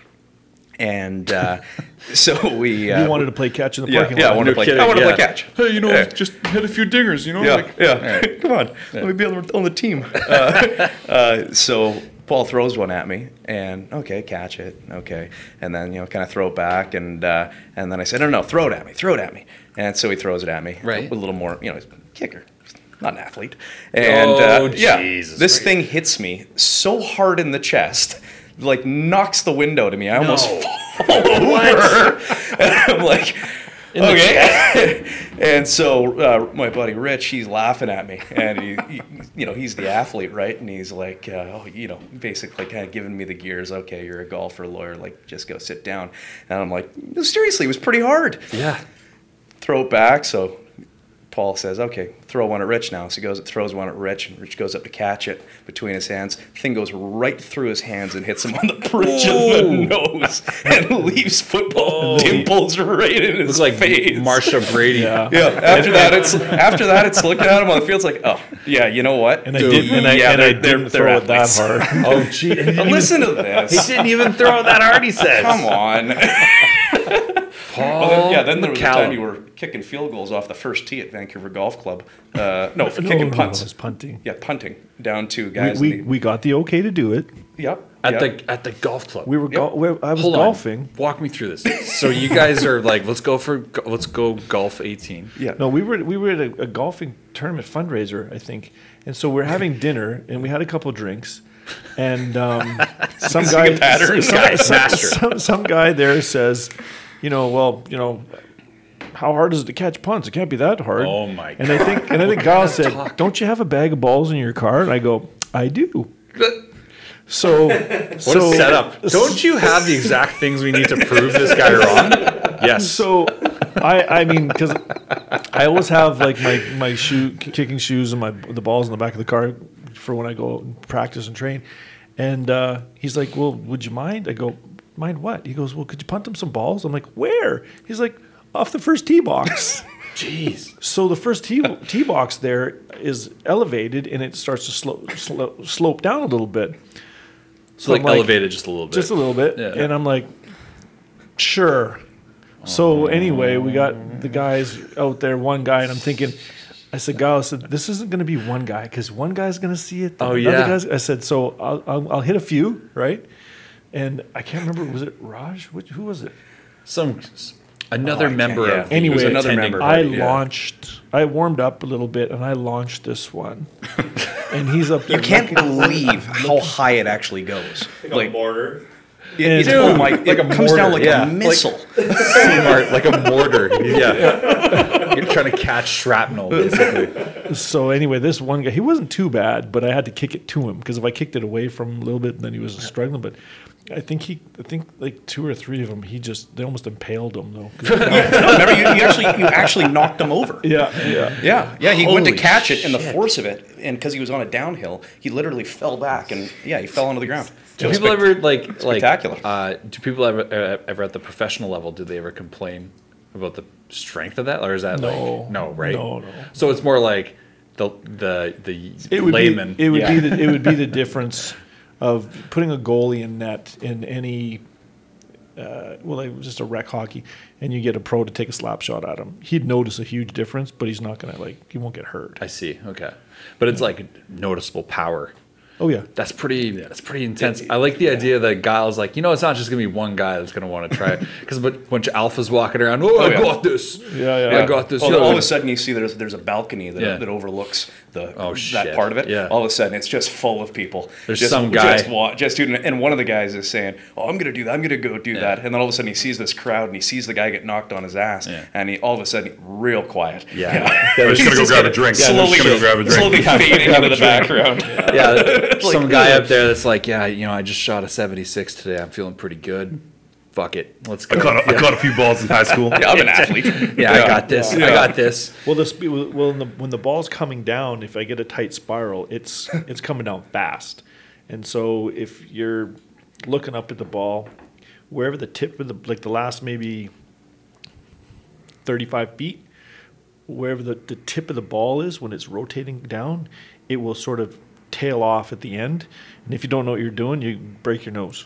And uh, so we uh, You wanted to play catch in the yeah, parking yeah, I lot. want to play. kidding, I want to play catch. Hey, you know, Yeah. just hit a few dingers, you know, Yeah, like yeah. Come on, let me be on the, on the team. Uh, uh, so Paul throws one at me, and okay, catch it, okay, and then you know, kind of throw it back, and uh, and then I said, no, no, throw it at me, throw it at me, and so he throws it at me, Right. with a little more, you know, he's a kicker. Not an athlete, and Oh, uh, yeah, Jesus. this thing hits me so hard in the chest, like knocks the window to me. I almost No. fall over. and I'm like, okay. and so uh, my buddy Rich, he's laughing at me, and he, he, you know, he's the athlete, right? And he's like, uh, oh, you know, basically kind of giving me the gears. Okay, you're a golfer, lawyer, like just go sit down. And I'm like, no, seriously, it was pretty hard. yeah. Throw it back. So Paul says, okay, throw one at Rich now. So he goes, throws one at Rich, and Rich goes up to catch it between his hands. Thing goes right through his hands and hits him on the bridge of the nose and leaves football dimples right in his Looks like face. Marcia Brady. Yeah. Yeah. After that, it's after that, it's looking at him on the field. It's like, oh, yeah, you know what? And I didn't, and I, yeah, and I they're- they're- didn't throw it that hard. Oh, gee. He But listen to this. He didn't even throw it that hard. He says. Come on. Paul. Well, then, yeah, then there was a time you were kicking field goals off the first tee at Vancouver Golf Club. Uh, no, for No, kicking no, punts. it was punting. Yeah, punting down to guys. we, in the, we got the okay to do it. yep. at yep. the at the golf club. We were, Yep. gol- we I was Hold golfing. on. Walk me through this. So you guys are like, let's go for let's go golf 18. yeah. No, we were we were at a, a golfing tournament fundraiser, I think, and so we're having dinner, and we had a couple drinks, and um, some guy, some, guys. some- some- some guy there says, you know, well, you know, how hard is it to catch punts? It can't be that hard. Oh my And I think and I think Guyle said, "Don't you have a bag of balls in your car?" And I go, "I do." So What a setup. Don't you have the exact things we need to prove this guy wrong? Yes. So, I I mean, because I always have like my my shoe kicking shoes and my the balls in the back of the car for when I go out and practice and train. And uh, he's like, "Well, would you mind?" I go, mind what? He goes, well, could you punt him some balls? I'm like, where? He's like, off the first tee box. Jeez. So the first tee, tee box there is elevated and it starts to slope, slope, slope down a little bit. So like I'm like- elevated just a little bit. Just a little bit. Yeah. And I'm like, sure. So oh. anyway, we got the guys out there, one guy, and I'm thinking, I said, Guyle, I said, this isn't going to be one guy because one guy's going to see it. Oh, another yeah. guy's- I said, so I'll, I'll, I'll hit a few, right? And I can't remember, was it Raj? Which, who was it? Some another Oh, member yeah. of the Anyway, another attending member. I yeah. launched, I warmed up a little bit and I launched this one. and he's up there. You can't believe how high it actually goes. Like, a mortar. it, it- Dude, oh my, like it a comes down mortar, like yeah. a missile. Smart, like a mortar. Yeah. You're trying to catch shrapnel, basically. So anyway, this one guy, he wasn't too bad, but I had to kick it to him because if I kicked it away from him a little bit, then he was struggling. But I think he, I think like two or three of them, he just they almost impaled him though. 'Cause- Remember, you, you actually you actually knocked him over. yeah, yeah. Yeah, yeah. He went to Holy catch it, and the force of it, and because he was on a downhill, he literally fell back, and yeah, he fell onto the ground. Do people spec- ever like like spectacular. Uh, do people ever uh, ever at the professional level do they ever complain about the strength of that, or is that No. like no right? No, no. So it's more like the the the It would layman. be it would yeah. be the, it would be the difference of putting a goalie in net in any. Uh, well, like just a rec hockey, and you get a pro to take a slap shot at him. He'd notice a huge difference, but he's not gonna like he won't get hurt. I see. Okay, but it's like noticeable power. Oh yeah, That's pretty. That's pretty intense. I like the idea that Guyle's like you know it's not just gonna be one guy that's gonna want to try it because a bunch of alphas walking around. Oh, oh, I yeah. got this. Yeah, yeah. I got this. Well, Yeah. all of a sudden, you see there's there's a balcony that, Yeah. that overlooks the Oh, that shit. part of it. Yeah. All of a sudden, it's just full of people. There's just, some guy- just, wa- just doing it, and one of the guys is saying, "Oh, I'm gonna do that. I'm gonna go do Yeah. that." And then all of a sudden, he sees this crowd, and he sees the guy get knocked on his ass, Yeah. and he all of a sudden real quiet. Yeah. They're just gonna go grab a drink. Yeah, Slowly, gonna go grab a drink. slowly fading into the background. yeah, some guy up there that's like, yeah, you know, I just shot a 76 today. I'm feeling pretty good. Fuck it, let's go. I caught, a, I caught a few balls in high school. Yeah, I'm an athlete. yeah, I got this. I got this. Well, the spe- well, when the when the ball's coming down, if I get a tight spiral, it's it's coming down fast, and so if you're looking up at the ball, wherever the tip of the like the last maybe thirty five feet, wherever the, the tip of the ball is when it's rotating down, it will sort of tail off at the end, and if you don't know what you're doing, you break your nose.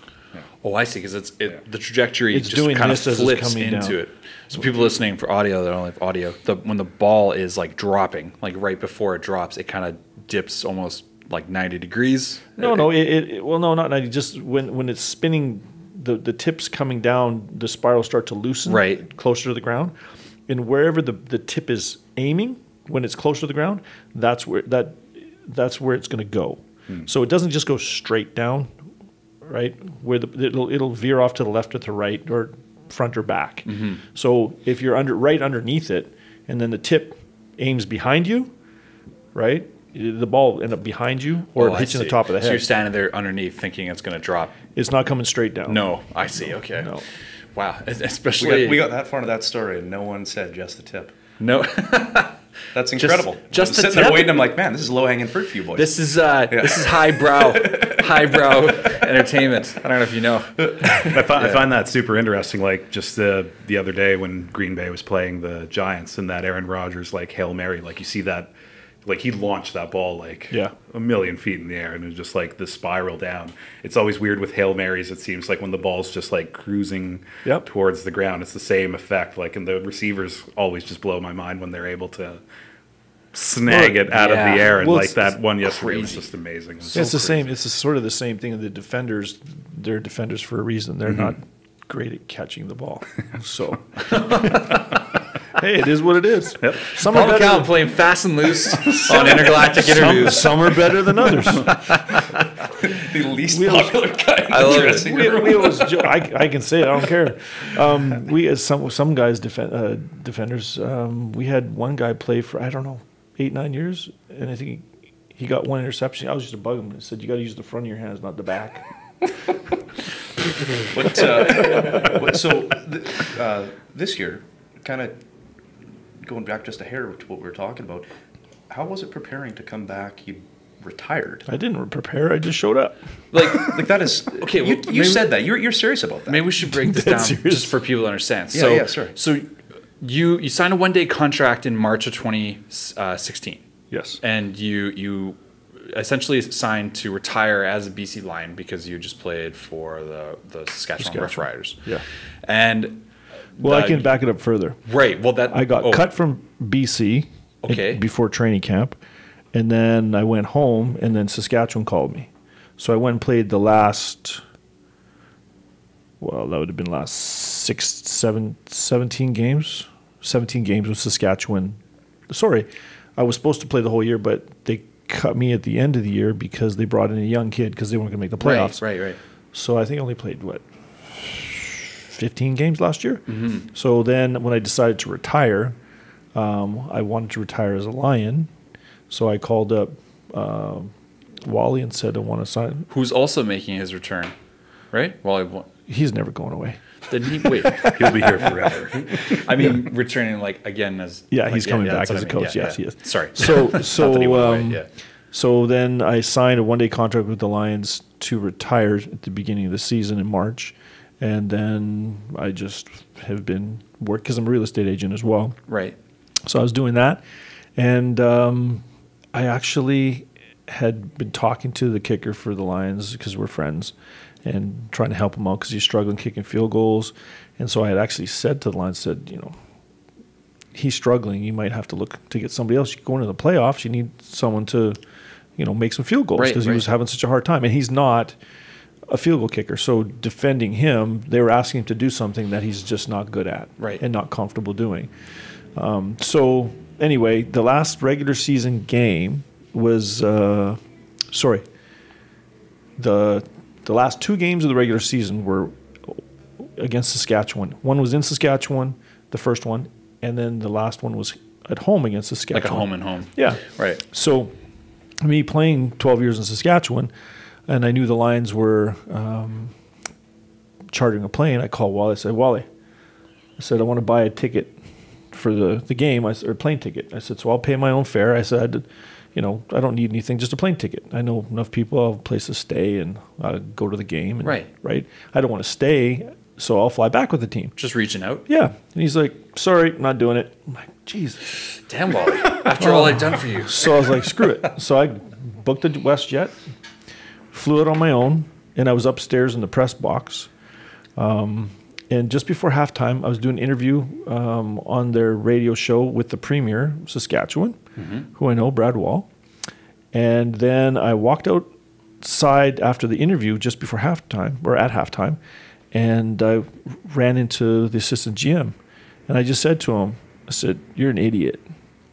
Oh, I see. Because it's it, the trajectory It's just doing kind of this as it's flips coming into down. it. So people listening for audio that don't have audio, the when the ball is like dropping, like right before it drops, it kind of dips almost like 90 degrees. No, no. It, it, it- well, no, not ninety. Just when when it's spinning, the the tips coming down, the spirals start to loosen. Right. Closer to the ground, and wherever the the tip is aiming, when it's closer to the ground, that's where that that's where it's going to go. Hmm. So it doesn't just go straight down, right? Where the it'll it'll veer off to the left or to the right or front or back. Mm-hmm. So if you're under right underneath it, and then the tip aims behind you, right? The ball end up behind you, or Oh, it hits you in the top of the head. So you're standing there underneath thinking it's going to drop. It's not coming straight down. No, I see. Okay. No. Wow. We Especially got, we got that far into that story, and no one said just the tip. no. That's incredible. just I'm the sitting there tip? waiting. I'm like, man, this is low hanging fruit for you boys. This is uh, this is highbrow, highbrow entertainment. I don't know if you know. I, find, I find that super interesting. Like just the the other day when Green Bay was playing the Giants and that Aaron Rodgers like hail mary, like you see that, like he launched that ball like Yeah. a million feet in the air and it was just like the spiral down. It's always weird with hail marys. It seems like when the ball's just like cruising Yep. towards the ground, it's the same effect. Like and the receivers always just blow my mind when they're able to snag it out yeah. of the air and Well, like that one yesterday was just amazing. It was it's so the same. It's sort of the same thing. The defenders, they're defenders for a reason. They're mm-hmm. not great at catching the ball. So, hey, it is what it is. Yep. Some Paul are better. McCallum playing fast and loose on intergalactic Some, interviews. some are better than others. the least We always- popular guy in I the love dressing we, room. we always jo- I, I can say it. I don't care. Um, we as some some guys defen uh, defenders. Um, we had one guy play for I don't know eight nine years, and I think he, he got one interception. I was just a bug him and said, "You got to use the front of your hands, not the back." What, uh, what, so th- uh, this year, kind of going back just a hair to what we were talking about, how was it preparing to come back? You retired. I didn't prepare. I just showed up. Like, like that is okay. well, you, you maybe- said that you're you're serious about that. Maybe we should break this down serious. just for people to understand. Yeah, so, yeah, sorry. So you you signed a one day contract in March of 2016, uh, Yes. and you you essentially signed to retire as a BC Lion because you just played for the the Saskatchewan, Rough Saskatchewan. Riders. Yeah. And Well, I can back it up further. right. Well, that I got oh, cut from BC Okay. before training camp, and then I went home, and then Saskatchewan called me, so I went and played the last. Well, that would have been last six, seven, 17 games. 17 games with Saskatchewan. Sorry, I was supposed to play the whole year, but they cut me at the end of the year because they brought in a young kid because they weren't going to make the playoffs. Right, right, right. So I think I only played what, fifteen games last year. Mm-hmm. So then when I decided to retire, um, I wanted to retire as a Lion. So I called up uh, Wally and said I want to sign. Who's also making his return, right? Well, I wa- He's never going away. then he wait. He'll be here forever. I mean, returning like again as Yeah, like, he's coming back that's as a I mean. coach. Yeah, yes, yeah. he is. Sorry. So so that he went away, um, yeah. so then I signed a one day contract with the Lions to retire at the beginning of the season in March, and then I just have been work because I'm a real estate agent as well. Right. So I was doing that, and um, I actually had been talking to the kicker for the Lions because we're friends, and trying to help him out because he's struggling kicking field goals. And so I had actually said to the Lions, said, you know, he's struggling. You might have to look to get somebody else. You go into the playoffs. You need someone to, you know, make some field goals Right, because right. he was having such a hard time, and he's not a field goal kicker. So defending him, they were asking him to do something that he's just not good at, Right. and not comfortable doing. Um, so anyway, the last regular season game was uh, sorry. The the last two games of the regular season were against Saskatchewan. One was in Saskatchewan, the first one, and then the last one was at home against Saskatchewan. Like Saskatchewan. a home and home. Yeah. Right. So, me playing 12 years in Saskatchewan, and I knew the Lions were um, chartering a plane. I called Wally. I said, Wally, I said, I want to buy a ticket for the, the game, I, or a plane ticket. I said, so I'll pay my own fare. I said, you know, I don't need anything, just a plane ticket. I know enough people, I'll have a place to stay and uh, go to the game. And, Right. Right. I don't want to stay, so I'll fly back with the team. Just reaching out. Yeah. And he's like, sorry, not doing it. I'm like, Jesus. Damn, Wally. After all I've done for you. So I was like, screw it. So I booked a WestJet, flew it on my own, and I was upstairs in the press box. Um, and just before halftime, I was doing an interview um, on their radio show with the premier, Saskatchewan, who I know, Brad Wall. And then I walked outside after the interview, just before halftime, or at halftime, and I ran into the assistant GM. And I just said to him, I said, You're an idiot.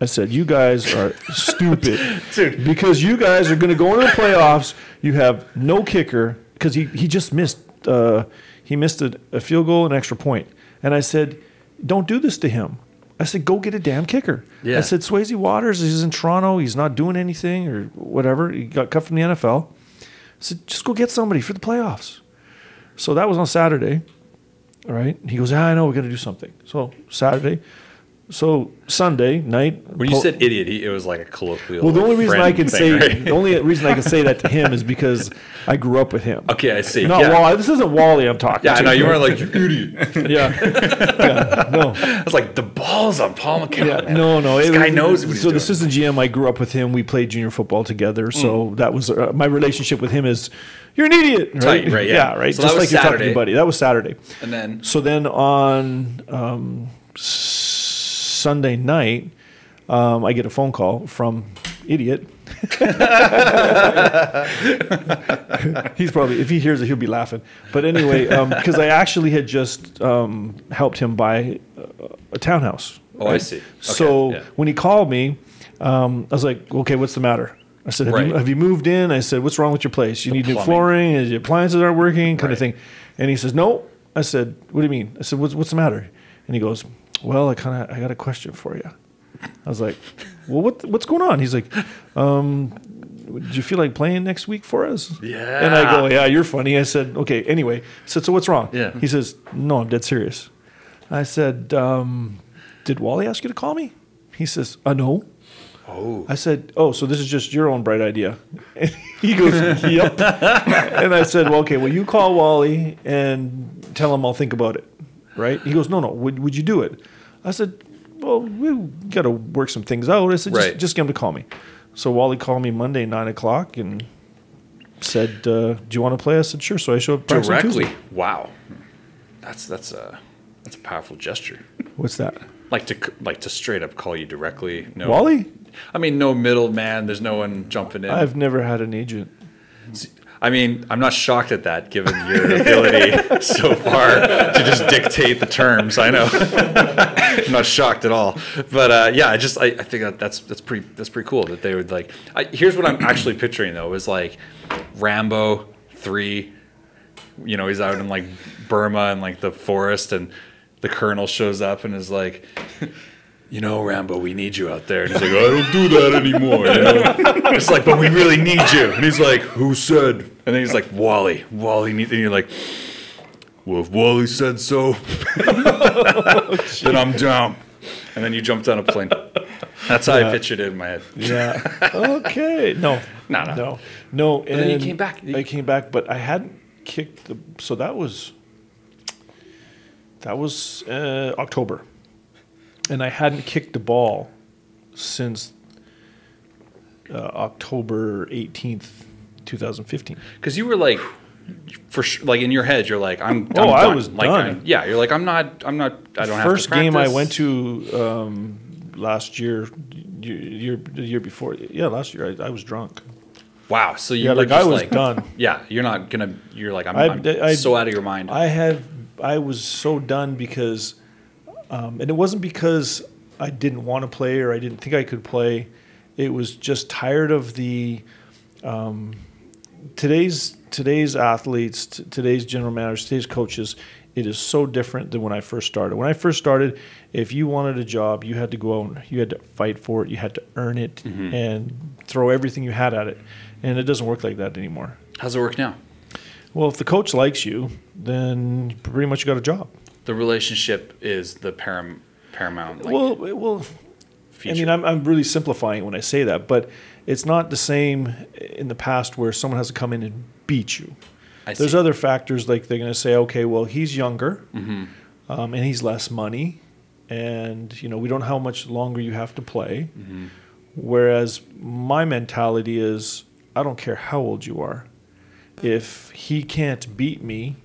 I said, You guys are stupid. Dude. Because you guys are going to go into the playoffs. You have no kicker because he, he just missed uh, he missed a, a field goal an extra point. And I said, Don't do this to him. I said, Go get a damn kicker. Yeah. I said, Swayze Waters, he's in Toronto. He's not doing anything or whatever. He got cut from the NFL. I said, Just go get somebody for the playoffs. So that was on Saturday. All right. He goes, ah, I know, we got to do something. So Saturday. So Sunday night. When you po- said idiot, he, it was like a colloquial. well, the only reason I can thing, say right? the only reason I can say that to him is because I grew up with him. Okay, I see. Not yeah. Wally. This isn't Wally I'm talking Yeah, to. I know you weren't like you idiot. yeah. yeah. No. I was like the balls on Paul McKenna. Yeah, man. no, no. This it guy was- knows what he's So doing. the assistant GM, I grew up with him. We played junior football together. So that was uh, my relationship with him. Is you're an idiot, right? Tight, right, yeah. right. So Just was like you're talking to your buddy. That was Saturday. and then So then on um, s- Sunday night, um, I get a phone call from idiot. He's probably if he hears it, he'll be laughing. But anyway, because I actually had just um, helped him buy a, a townhouse. Oh, I see. Okay, so yeah. when he called me, um, I was like, "Okay, what's the matter?" I said, have, you, have you moved in? I said, "What's wrong with your place? You need new flooring? Is your appliances aren't working? Kind Right. of thing." And he says, "No." I said, "What do you mean?" I said, "What's what's the matter?" And he goes, "Well, I kind of I got a question for you." I was like, "Well, what what's going on?" He's like, um, "Do you feel like playing next week for us?" Yeah. And I go, "Yeah, you're funny." I said, "Okay." Anyway, I said, "So what's wrong?" Yeah. He says, "No, I'm dead serious." I said, um, "Did Wally ask you to call me?" He says, "Uh, no." Oh. I said, oh, so this is just your own bright idea. And he goes, yep. and I said, well, okay, well, you call Wally and tell him I'll think about it, right? He goes, no, no, would, would you do it? I said, well, we got to work some things out. I said, just, Right. just get him to call me. So Wally called me Monday, 9 o'clock, and said, uh, do you want to play? I said, sure. So I showed up Directly. Wow. That's that's a that's a powerful gesture. What's that? Like to like to straight up call you directly. No. Wally? I mean, no middleman. There's no one jumping in. I've never had an agent. I mean, I'm not shocked at that, given your ability so far to just dictate the terms. I know, I'm not shocked at all. But uh, yeah, I just I, I think that that's that's pretty that's pretty cool that they would like. I, here's what I'm actually picturing though is like Rambo three. You know, he's out in like Burma and like the forest, and the colonel shows up and is like. You know, Rambo, we need you out there. And he's like, I don't do that anymore. You know? It's like, but we really need you. And he's like, who said? And then he's like, Wally. Wally needs. And you're like, well, if Wally said so, then I'm down. And then you jumped on a plane. That's how I pictured it in my head. Yeah. okay. No. No, no. No. No. then you came back. I came back, but I hadn't kicked the. So that was. That was uh, October, and I hadn't kicked the ball since uh, October eighteenth, two thousand fifteen. Because you were like, for sure, like in your head, you're like, I'm. I'm Oh, I was like, done. I'm- yeah, you're like, I'm not. I'm not. I don't have First game I went to um, last year, year, year, the year before. Yeah, last year I, I was drunk. Wow. So you Yeah, like, I was like, done. Yeah, you're not gonna. You're like, I'm, I- I'm I- so out of your mind. I have. I was so done because, um, and it wasn't because I didn't want to play or I didn't think I could play. It was just tired of the um, today's today's athletes, t- today's general managers, today's coaches. It is so different than when I first started. When I first started, if you wanted a job, you had to go out and you had to fight for it. You had to earn it and throw everything you had at it. And it doesn't work like that anymore. How's it work now? Well, if the coach likes you, then you pretty much you got a job. The relationship is the param- paramount. Like, well, well, feature. I mean, I'm, I'm really simplifying when I say that, but it's not the same in the past where someone has to come in and beat you. I There's see. other factors like they're going to say, okay, well, he's younger, Mm-hmm. um, and he's less money, and you know we don't know how much longer you have to play. Mm-hmm. Whereas my mentality is, I don't care how old you are. If he can't beat me,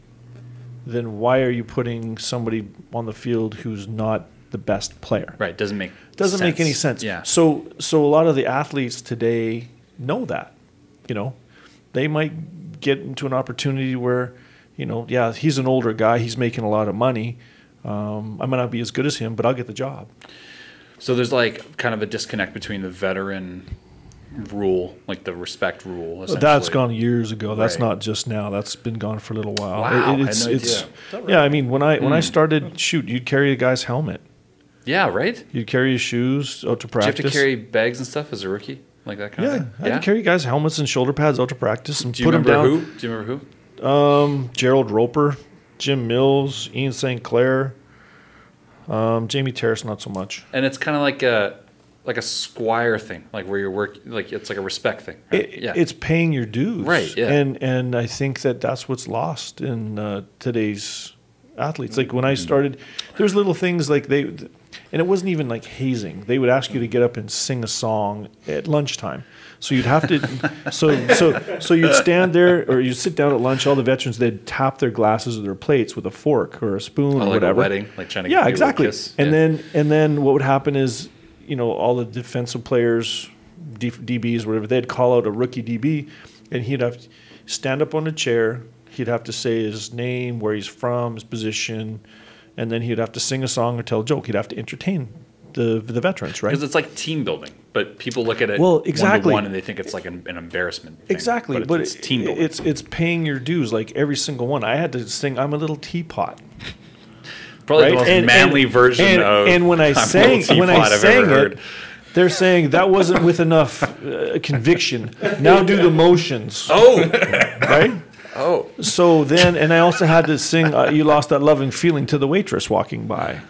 then why are you putting somebody on the field who's not the best player? Right. Doesn't make doesn't make any sense. Yeah. So so a lot of the athletes today know that. You know, they might get into an opportunity where, you know, yeah, he's an older guy, he's making a lot of money. Um, I might not be as good as him, but I'll get the job. So there's like kind of a disconnect between the veteran rule, like the respect rule. That's gone years ago. That's Right. not just now. That's been gone for a little while. Wow, I had it's, no it's, idea. yeah. I mean, when I when I started, shoot, you'd carry a guy's helmet. Yeah. Right. You'd carry his shoes out to Did you have to carry bags and stuff as a rookie, like that kind yeah, of thing? I had to carry guys' helmets and shoulder pads out to practice and Do you put them down. who? Do you remember who? Um, Gerald Roper, Jim Mills, Ian Sinclair, um, Jamie Taras, not so much. And it's kind of like a like a squire thing, like where you're work, like it's like a respect thing. Right? It, yeah. It's paying your dues, Right, yeah. And and I think that that's what's lost in uh, today's athletes. Like when Mm-hmm. I started, there's little things like they, and it wasn't even like hazing. They would ask you to get up and sing a song at lunchtime. So you'd have to, so so so you'd stand there or you'd sit down at lunch. All the veterans they'd tap their glasses or their plates with a fork or a spoon Oh, or like whatever. a wedding, like trying to yeah, give you a exactly. And Yeah. then and then what would happen is, you know, all the defensive players, D- DBs, whatever, they'd call out a rookie DB, and he'd have to stand up on a chair. He'd have to say his name, where he's from, his position, and then he'd have to sing a song or tell a joke. He'd have to entertain the the veterans, right? because it's like team building, but people look at it Well, exactly. one and they think it's like an, an embarrassment. thing. Exactly, but, but, it's, it- team building. it's it's paying your dues like every single one. I had to sing "I'm a Little Teapot." Probably the right? most And- manly and- version and, of. And when I sang, when I sang heard. it, they're saying that wasn't with enough uh, conviction. Now do the motions, Oh, right? oh, So then, and I also had to sing uh, "You Lost That Loving Feeling" to the waitress walking by,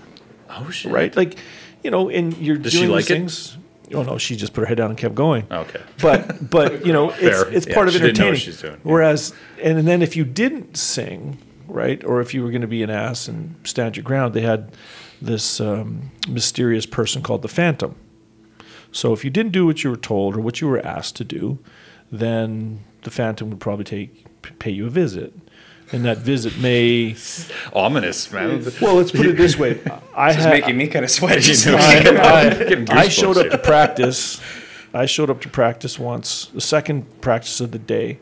oh shit! right? Like, you know, and you're Does she doing like these it? things. Oh no, she just put her head down and kept going. Okay. But but you know, it's Fair. it's Yeah, part of she know what entertaining. she's doing. Whereas, and then if you didn't sing, right, or if you were going to be an ass and stand your ground, they had this um, mysterious person called the Phantom. So if you didn't do what you were told or what you were asked to do, then the Phantom would probably take pay you a visit, and that visit may. Ominous, man. Well, let's put it this way: I It's had, making me kind of sweat. just I, thinking about it. I- I showed up here. to practice. I showed up to practice once, the second practice of the day,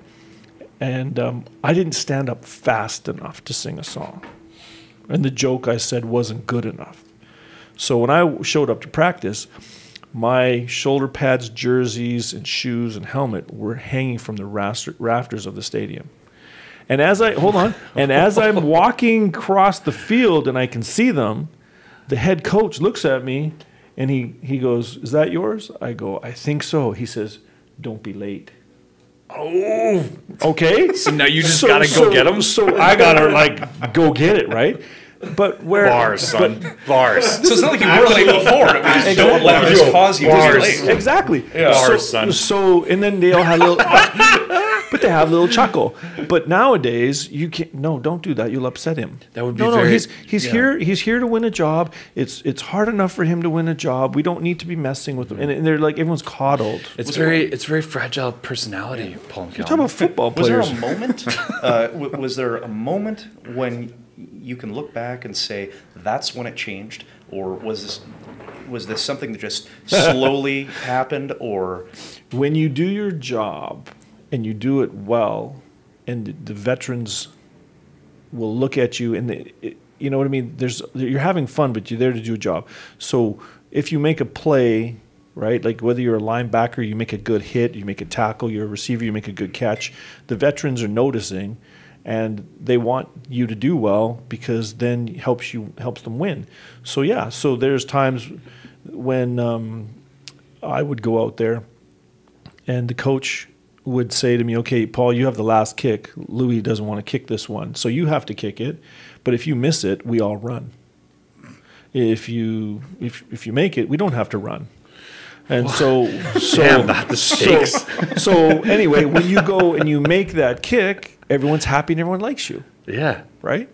and um, I didn't stand up fast enough to sing a song. And the joke I said wasn't good enough. So when I showed up to practice, my shoulder pads, jerseys, and shoes and helmet were hanging from the rafters of the stadium. And as I hold on, and as I'm walking across the field and I can see them, the head coach looks at me and he, he goes, Is that yours? I go, I think so. He says, Don't be late. Oh, okay. So now you just gotta go get them. So I gotta like go get it, right? But where Bars, son. Bars. So it's not like you were late before. It was don't let this cause you Bars. late. Exactly. Bars, so, son. So and then they all have a little, but they have a little chuckle. But nowadays you can't. No, don't do that. You'll upset him. That would be no, no. He's he's yeah. here. He's here to win a job. It's it's hard enough for him to win a job. We don't need to be messing with him. And, and they're like everyone's coddled. It's very, it's very fragile personality, Paul You're talking about football Was there a moment? uh, w- was there a moment when you can look back and say that's when it changed, or was this was this something that just slowly happened, or when you do your job and you do it well, and the, veterans will look at you and it, you know what I mean. There's you're having fun, but you're there to do a job. So if you make a play, right, like whether you're a linebacker, you make a good hit, you make a tackle, you're a receiver, you make a good catch. The veterans are noticing, and they want you to do well because then helps you helps them win. So yeah, so there's times when um, I would go out there and the coach would say to me, "Okay, Paul, you have the last kick. Lui doesn't want to kick this one, so you have to kick it. But if you miss it, we all run. If you if if you make it, we don't have to run." And so, so, Damn, that- the so, stakes. so anyway, when you go and you make that kick, everyone's happy and everyone likes you, Yeah. right?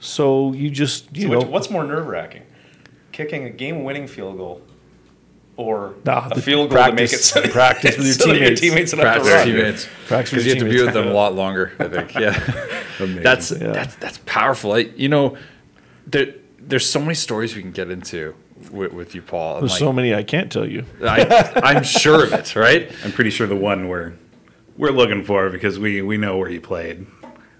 So you just you So know what's more nerve wracking, kicking a game-winning field goal, or Nah, a the field goal practice- to make it so, practice with your so that teammates. teammates don't have to Practice run. teammates. Practice with Because you have to be with them a lot longer, I think. Yeah. Amazing. That's Yeah. that's that's powerful. I, you know, there there's so many stories we can get into with, with you, Paul. There's like, so many I can't tell you. I, I'm sure of it, right? I'm pretty sure the one we're we're looking for because we we know where he played.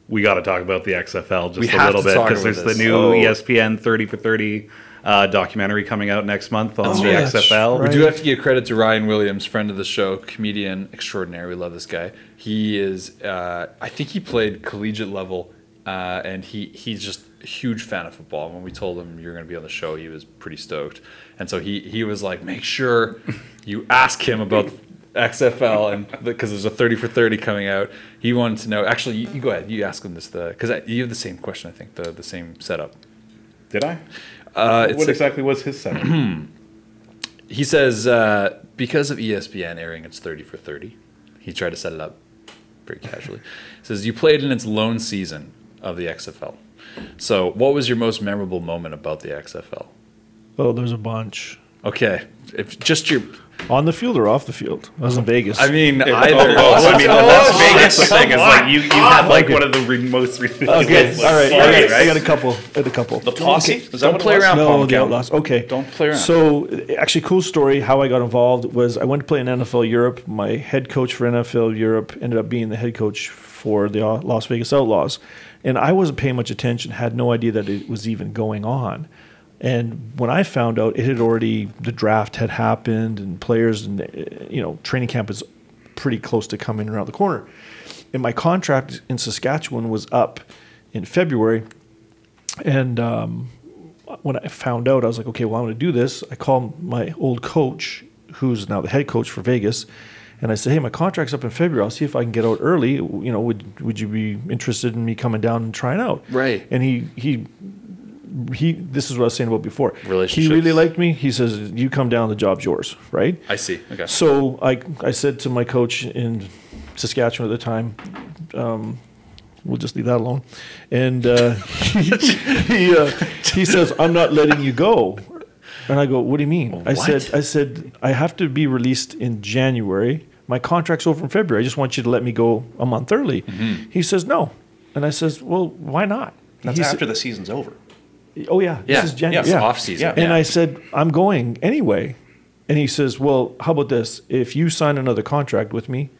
We got to talk about the XFL just We a little bit because about there's the new Oh. ESPN 30 for 30 uh, documentary coming out next month on Oh, the that's XFL. right. We do have to give credit to Ryan Williams, friend of the show, comedian extraordinary. We love this guy. He is, uh, I think he played collegiate level, uh, and he he's just a huge fan of football. When we told him you're going to be on the show, he was pretty stoked, and so he he was like, make sure you ask him about XFL and because there's a 30 for 30 coming out. He wanted to know. Actually, you, you go ahead. You ask him this the because you have the same question. I think the the same setup. Did I? Uh, it's what a- exactly was his setup? He says uh, because of ESPN airing its 30 for 30, he tried to set it up very casually. he says you played in its lone season of the XFL. So, what was your most memorable moment about the XFL? Oh, there's a bunch. Okay, if just your, On the field or off the field? I was in Vegas. I mean, Oh, either. oh, I mean, the Las Vegas thing is like you, you had like Okay. one of the re- most recent. okay, like, all right. I funny, got, I got a couple. I got a couple. The posse? Is that Don't what it play was? around. no, Palm the County. Outlaws. Okay. Don't play around. So, actually, cool story. How I got involved was I went to play in NFL Europe. My head coach for NFL Europe ended up being the head coach for the uh, Las Vegas Outlaws, and I wasn't paying much attention. Had no idea that it was even going on. And when I found out, it had already the draft had happened, and players and you know training camp is pretty close to coming around the corner. And my contract in Saskatchewan was up in February, and um, when I found out, I was like, okay, well, I'm going to do this. I called my old coach, who's now the head coach for Vegas, and I said, hey, my contract's up in February. I'll see if I can get out early. You know, would would you be interested in me coming down and trying out? Right. And he he he. This is what I was saying about before. Relationships. He really liked me. He says, "You come down, the job's yours." Right. I see. Okay. So I I said to my coach in Saskatchewan at the time, um, we'll just leave that alone, and uh, he he, uh, he says, "I'm not letting you go," and I go, "What do you mean?" I said, "I said I have to be released in January. My contract's over in February. I just want you to let me go a month early." Mm-hmm. He says, "No," and I says, "Well, why not?" That's He sa- after the season's over. Oh yeah, Yeah. this is January. Yeah, Yeah, off season. Yeah. And I said, I'm going anyway. And he says, Well, how about this? If you sign another contract with me,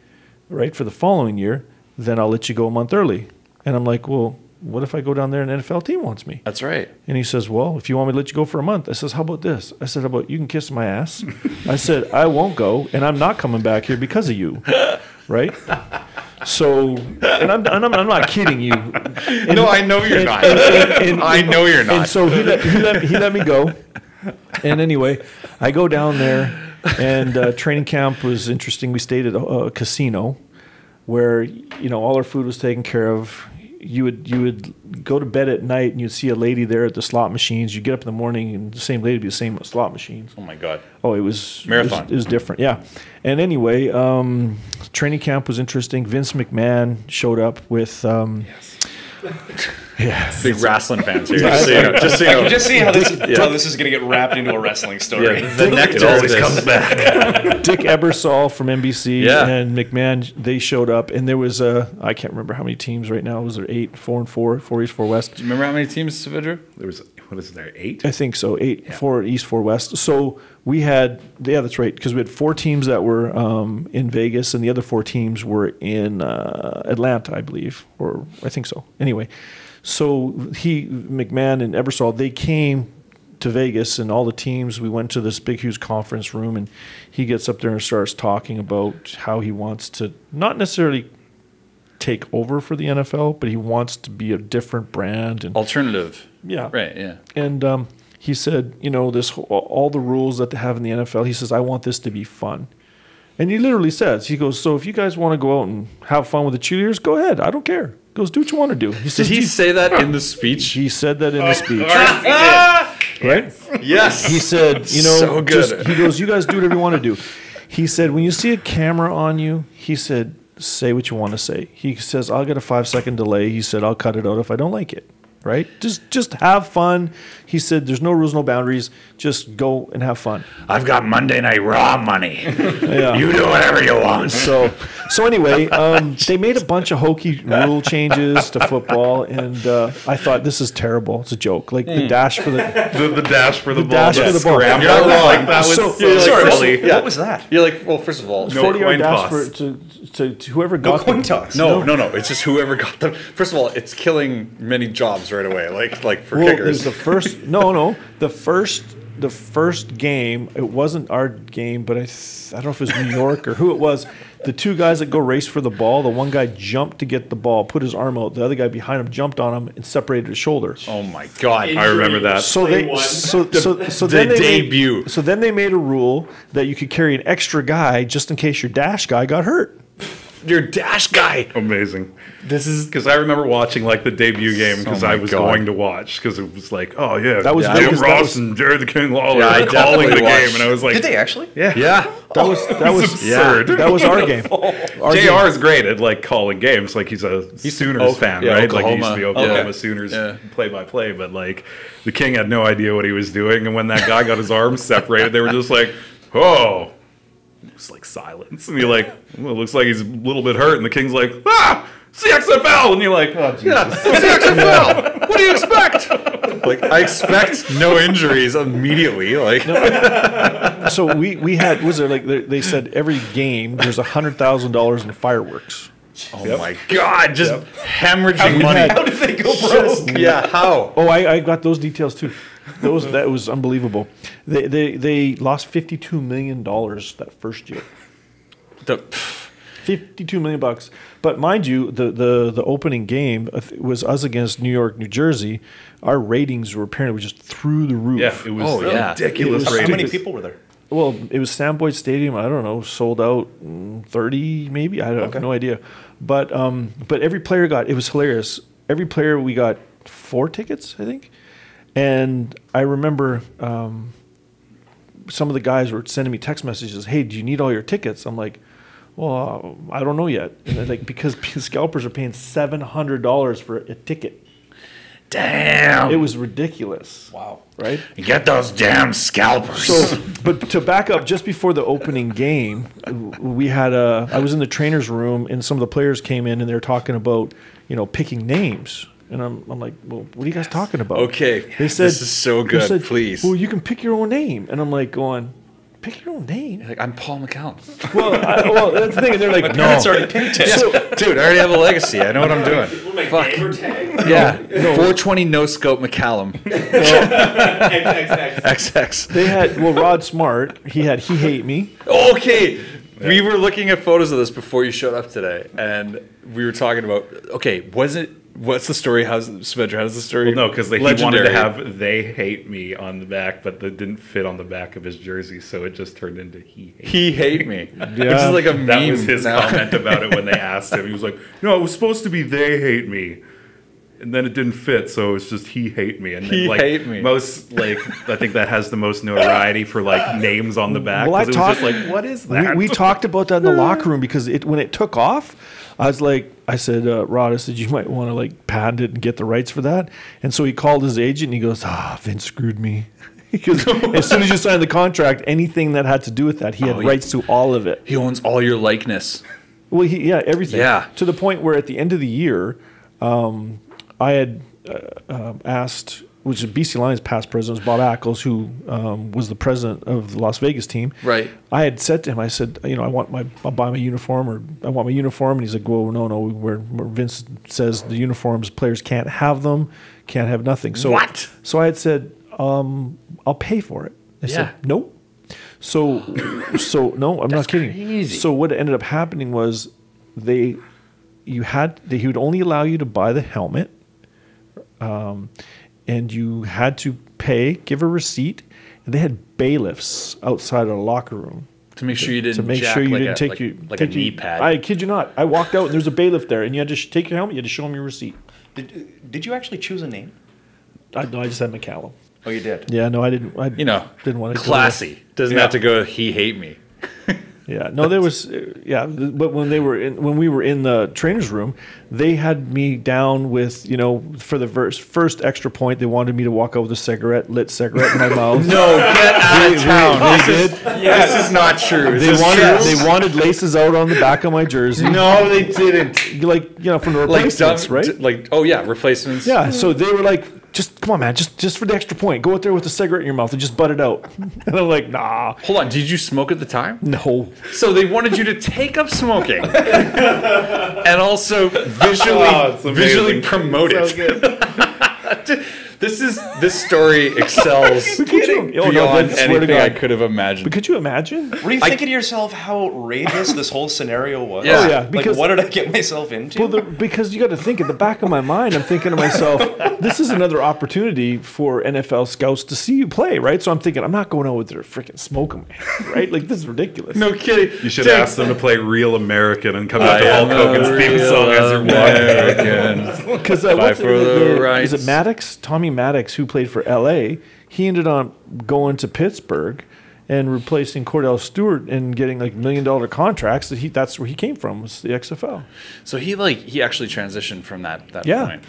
right, for the following year, then I'll let you go a month early. And I'm like, Well, what if I go down there and an NFL team wants me? That's right. And he says, Well, if you want me to let you go for a month, I says, How about this? I said, How about you can kiss my ass? I said, I won't go, and I'm not coming back here because of you. Right? So, and I'm, and I'm, I'm not kidding you. And- No, I know you're and- not. and- and- and- I know you're And not. so he let, he, let, he let me go. And anyway, I go down there, and uh, training camp was interesting. We stayed at a, a casino where, you know, all our food was taken care of. You would you would go to bed at night and you'd see a lady there at the slot machines. You get up in the morning and the same lady would be the same slot machines. Oh my god. Oh, it was Marathon. It was, it was different, yeah. And anyway, um, training camp was interesting. Vince McMahon showed up with. Um, yes. Big wrestling fans here. Just so you know. Just so you know. just see how this how this is going to get wrapped into a wrestling story. yeah, the nectar always this. comes back. Dick Ebersol from NBC Yeah. and McMahon, they showed up, and there was a I can't remember how many teams right now. Was there eight, four and four, four east, four west? Do you remember how many teams, Vidru? There was what is there eight? I think so. Eight, four east, four west. So we had yeah, that's right, because we had four teams that were um, in Vegas, and the other four teams were in uh, Atlanta, I believe, or I think so. Anyway, so he McMahon and Ebersol they came to Vegas, and all the teams. We went to this big, huge conference room, and he gets up there and starts talking about how he wants to not necessarily take over for the NFL, but he wants to be a different brand and Alternative. yeah, Right. Yeah. and um, he said, you know, this whole- all the rules that they have in the NFL. He says, I want this to be fun. And he literally says, he goes, so if you guys want to go out and have fun with the cheerleaders, go ahead. I don't care. He goes, do what you want to do. He Did he "Do- say that in the speech? He said that in the speech, right? Yes. He said, you know, So good. just- he goes, you guys do whatever you want to do. He said, when you see a camera on you, he said, say what you want to say. He says, I'll get a five second delay. He said, I'll cut it out if I don't like it. Right? Just just have fun. He said, there's no rules, no boundaries. Just go and have fun. I've got Monday Night Raw money. Yeah. You do whatever you want. So, so anyway, um, they made a bunch of hokey rule changes to football, and uh, I thought this is terrible. It's a joke, like the dash for the The, the dash for the, ball. dash for the ball. scramble. You're not wrong. Like, that was So- so, Sorry, silly. what, what was that? You're like, well, first of all, No forty yard coin dash toss. for to, to, to whoever No got coin the- toss. no, no, no. It's just whoever got them. First of all, it's killing many jobs right away. Like, like for Well, it was the first. No, no, the first. The first game, it wasn't our game, but I, th- I don't know if it was New York or who it was. The two guys that go race for the ball, the one guy jumped to get the ball, put his arm out. The other guy behind him jumped on him and separated his shoulder oh my god. I remember that. So Play they so so so the then they made- debut. so then they made a rule that you could carry an extra guy just in case your dash guy got hurt. Your dash guy. Amazing. This is Because I remember watching like the debut game because Oh I was God. going to watch because it was like, oh yeah, That was Jim Ross was- and Jerry the King Lawler Yeah, I calling the watched. game, and I was like, Did they actually? Yeah, yeah. That was that was absurd. that was our game. Our game. JR is great at like calling games. Like he's a he's Sooners Oak- fan, yeah, right? Like he used to Oklahoma. be Oklahoma Yeah. Sooners play by play. But like the King had no idea what he was doing, and when that guy got his arms separated, they were just like, "Oh." It's like silence, and you're like, well, "It looks like he's a little bit hurt." And the King's like, "Ah, CXFL," and you're like, "Oh, Yeah, it's XFL. What do you expect? Like, I expect no injuries immediately. Like, no. So we we had was there like they they said every game there's a hundred thousand dollars in fireworks. oh my god, just hemorrhaging money. had- How did they go broke? yeah, how? Oh, I, I got those details too. Those that was unbelievable. They they they lost fifty two million dollars that first year. The, 52 million bucks. But mind you, the, the, the opening game uh, was us against New York, New Jersey. Our ratings were apparently just through the roof. yeah, it was Oh, yeah. ridiculous. It was How many people were there? Well, it was Sam Boyd Stadium. I don't know, sold out mm, 30 maybe. I have no idea. But um, but every player got it was hilarious. Every player we got four tickets, I think. And I remember um, some of the guys were sending me text messages. Hey, do you need all your tickets? I'm like, well, I don't know yet. And they're like because scalpers are paying seven hundred dollars for a ticket. Damn. It was ridiculous. Wow. Right. Get those damn scalpers. So, but to back up, just before the opening game, we had a. I was in the trainers' room, and some of the players came in, and they were talking about, you know, picking names. And I'm, I'm like, well, what are you guys talking about? Okay, They said this is so they good, said, please. Well, you can pick your own name, and I'm like, going, pick your own name. like I'm Paul McCallum. Well, I, well, that's the thing. And they're like, no. It's already picked it. So, Dude, I already have a legacy. I know what I'm doing. Fuck. Yeah. 420 no scope McCallum. XX. they had well, Rod Smart. He had he hate me. Okay. We were looking at photos of this before you showed up today, and we were talking about. Okay, was it? What's the story? How's Spencer? How's the story? Well, no, because he Legendary. wanted to have "They Hate Me" on the back, but that didn't fit on the back of his jersey, so it just turned into "He Hate." Me. He hate me. Which is like a meme. That was his now. comment about it when they asked him. He was like, "No, it was supposed to be "They Hate Me," and then it didn't fit, so it's just "He Hate Me." And then, He like, hate me. Most like I think that has the most notoriety for like names on the back. Well, I 'cause it was talked- like, what is We, that? we talked about that in the locker room because it when it took off, I was like, I said, uh, Rod, I said you might want to like patent it and get the rights for that. And so he called his agent and he goes, Ah, Vince screwed me. Because as soon as you signed the contract, anything that had to do with that, he had Oh, he- rights to all of it. He owns all your likeness. Well, he, yeah, everything. Yeah. To the point where at the end of the year, um, I had uh, um asked, which is BC Lions past president, Bob Ackles, who um, was the president of the Las Vegas team. Right. I had said to him, I said, you know, I want my, I'll buy my uniform or I want my uniform. And he's like, well, no, no, where, where Vince says the uniforms, players can't have them, can't have nothing. So, What? So I had said, um, I'll pay for it. I Yeah. said, nope. So, so no, I'm not kidding. crazy. So what ended up happening was they, you had, they, he would only allow you to buy the helmet, um, and you had to pay, give a receipt, and they had bailiffs outside of the locker room To make sure you didn't to make jack sure you like didn't a, take like, you like take a knee pad. I kid you not. I walked out and there's a bailiff there, and you had to sh- take your helmet. You had to show him your receipt. Did, did you actually choose a name? I no, I just had McCallum. Oh, you did. Yeah, no, I didn't. I you know, didn't want to classy. Doesn't Yeah. have to go. He hate me. Yeah, no, there was, uh, yeah, but when they were in, when we were in the trainers room, they had me down with, you know, for the first first extra point, they wanted me to walk out with a cigarette, lit cigarette in my mouth. No, get out of town. they This is, this is not true. They wanted true? they wanted laces out on the back of my jersey. No, they didn't. like you know from the Like replacements, dumb, right? Like oh yeah, replacements. Yeah, so they were like, just come on, man, just just for the extra point, go out there with a cigarette in your mouth and just butt it out. And I'm like, nah, Hold on. Did you smoke at the time? no. So they wanted you to take up smoking and also visually Oh, visually promote it. this is this story excels Could you- oh, no, beyond I swear to anything I God. could have imagined. But could you imagine? Were you thinking to yourself how outrageous this whole scenario was? Yeah. Oh, yeah, like, because- what did I get myself into? Well, the, because you got to think at the back of my mind, I'm thinking to myself, this is another opportunity for NFL scouts to see you play, right? So I'm thinking, I'm not going out with their freaking smoking, man, right? Like this is ridiculous. no kidding. you should Dude, ask them to play "Real American" and come out to I Hulk am Hogan's a theme real song as you're walking. American. Because uh, what's for it- the is rights. it Maddox, Tommy Maddox, who played for L.A. He ended up going to Pittsburgh and replacing Kordell Stewart and getting like million dollar contracts. That he that's where he came from was the XFL. So he like he actually transitioned from that that Yeah. point.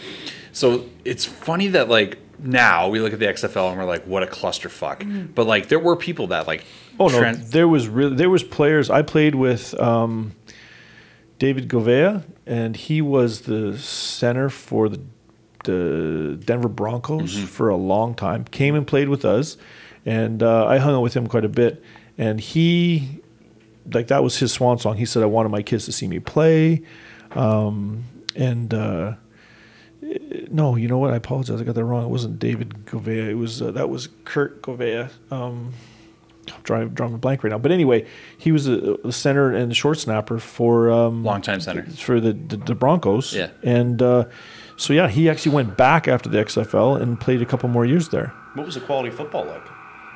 So it's funny that like now we look at the XFL and we're like, what a clusterfuck. But like there were people that like Oh no, tran- there was really there was players. I played with um, David Govea, and he was the center for the the Denver Broncos Mm-hmm. for a long time. Came and played with us, and uh, I hung out with him quite a bit. And he, like that was his swan song. He said, "I wanted my kids to see me play," um, and. Uh, no, you know what? I apologize. I got that wrong. It wasn't David Govea. It was uh, that was Kurt Govea. Um, I'm drawing, drawing a blank right now. But anyway, he was a, a center and short snapper for um, Longtime center. for the the, the Broncos. Yeah. and uh, so yeah, he actually went back after the XFL and played a couple more years there. what was the quality of football like?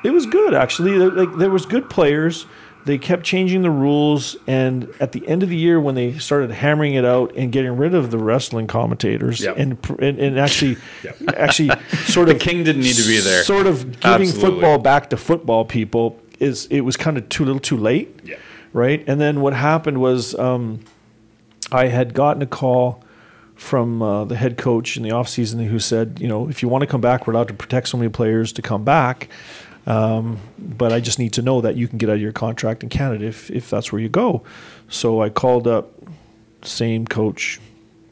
It was good actually. There- Like there was good players. they kept changing the rules, and at the end of the year, when they started hammering it out and getting rid of the wrestling commentators, Yep. and, and and actually, actually, sort The of king didn't need to be there. Sort of giving Absolutely. football back to football people is it was kind of too little, too late, Yeah. right? And then what happened was um, I had gotten a call from uh, the head coach in the offseason who said, you know, if you want to come back, we're allowed to protect so many players to come back. Um, but I just need to know that you can get out of your contract in Canada if, if that's where you go. So I called up same coach,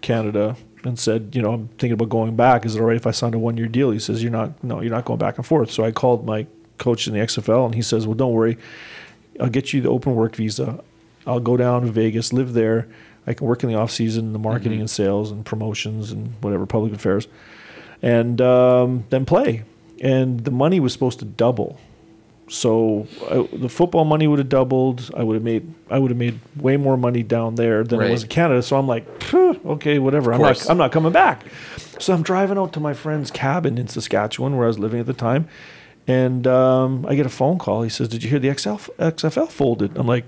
Canada, and said, you know, I'm thinking about going back. Is it all right if I signed a one year deal? He says, you're not, no, you're not going back and forth. So I called my coach in the XFL and he says, well, don't worry. I'll get you the open work visa. I'll go down to Vegas, live there. I can work in the off season, the marketing and sales and promotions and whatever public affairs, and um, then play. And the money was supposed to double. So I, the football money would have doubled. I would have made I would have made way more money down there than it was in Canada. So I'm like, okay, whatever. I'm not I'm not coming back. So I'm driving out to my friend's cabin in Saskatchewan where I was living at the time, and um, I get a phone call. He says, "Did you hear the XL, XFL folded?" I'm like,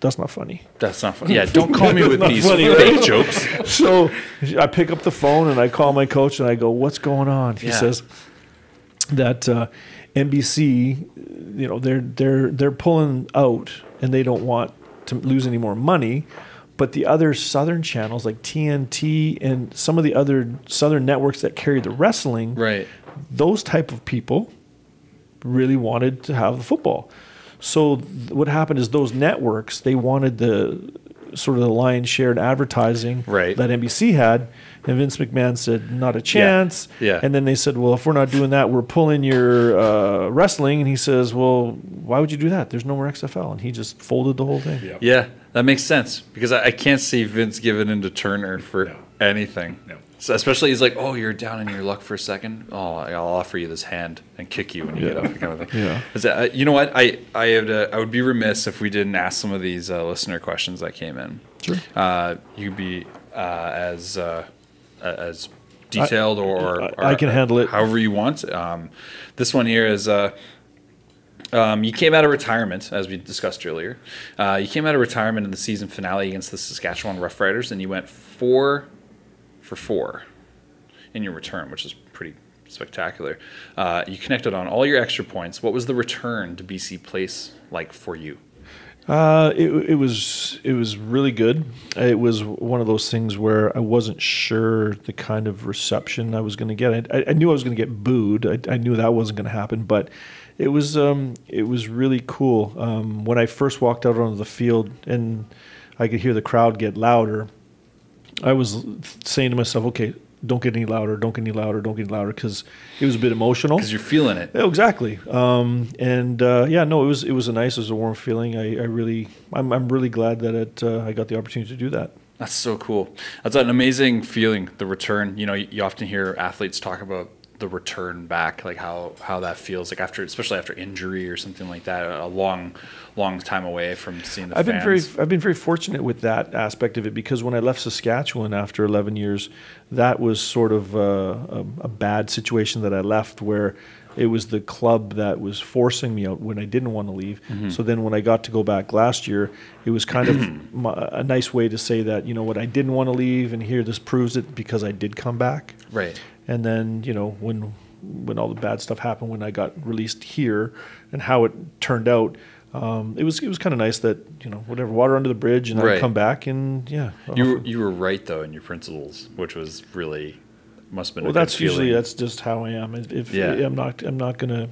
"That's not funny." That's not funny. Yeah, don't call me with these funny, fake jokes. so I pick up the phone and I call my coach and I go, "What's going on?" He Yeah. says that uh, NBC, you know, they're they're they're pulling out and they don't want to lose any more money. But the other southern channels like TNT and some of the other southern networks that carry the wrestling, Right. those type of people really wanted to have the football. So th- what happened is those networks they wanted the sort of the lion's share in advertising Right. that NBC had, and Vince McMahon said not a chance. Yeah. And then they said, well, if we're not doing that, we're pulling your uh, wrestling. And he says, well, why would you do that? There's no more XFL, and he just folded the whole thing. Yeah. Yeah, that makes sense because I, I can't see Vince giving into Turner for No. anything. No. So especially he's like, oh, you're down in your luck for a second. Oh, I'll offer you this hand and kick you when you get up, kind of thing. Yeah. That, uh, you know what? I I had uh, I would be remiss if we didn't ask some of these uh, listener questions that came in. Sure. Uh, you be uh, as uh, as detailed or, I- or I can handle it. however you want. Um, this one here is. Uh, um, you came out of retirement, as we discussed earlier. Uh, you came out of retirement in the season finale against the Saskatchewan Roughriders, and you went four for four in your return, which is pretty spectacular. Uh, you connected on all your extra points. What was the return to BC Place like for you? Uh, it, it was it was really good. It was one of those things where I wasn't sure the kind of reception I was going to get. I, I knew I was going to get booed. I, I knew that wasn't going to happen, but it was um, it was really cool. Um, when I first walked out onto the field and I could hear the crowd get louder, I was saying to myself, "Okay, don't get any louder. Don't get any louder. Don't get any louder," because it was a bit emotional. Because you're feeling it. Yeah, exactly. Um, and uh, yeah, no, it was it was a nice, it was a warm feeling. I, I really, I'm, I'm really glad that it, uh, I got the opportunity to do that. That's so cool. That's an amazing feeling. The return. You know, you, you often hear athletes talk about the return back, like how how that feels, like after, especially after injury or something like that, a long, long time away from seeing the I've been very. I've been very fortunate with that aspect of it because when I left Saskatchewan after 11 years, that was sort of uh, a, a bad situation that I left where it was the club that was forcing me out when I didn't want to leave. Mm-hmm. So then when I got to go back last year, it was kind of my, a nice way to say that, you know what, I didn't want to leave and here this proves it because I did come back. right. And then you know when when all the bad stuff happened when I got released here and how it turned out, um, it was it was kind of nice that you know whatever water under the bridge and Right. I come back and yeah. You were, you were right though in your principles, which was really must have been. well, a good that's usually that's just how I am. If, if Yeah. I'm not I'm not gonna.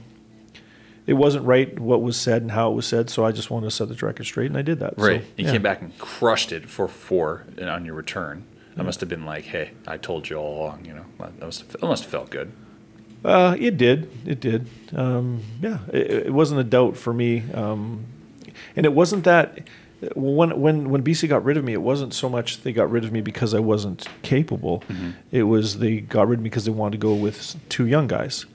It wasn't right what was said and how it was said, so I just wanted to set the record straight, and I did that. So, right. you yeah. came back and crushed it for four on your return. That must have been like, hey, I told you all along. You know, that must have, that must have felt good. Uh, it did. It did. Um, yeah, it, it wasn't a doubt for me. Um, and it wasn't that when when when BC got rid of me, it wasn't so much they got rid of me because I wasn't capable. Mm-hmm. It was they got rid of me because they wanted to go with two young guys.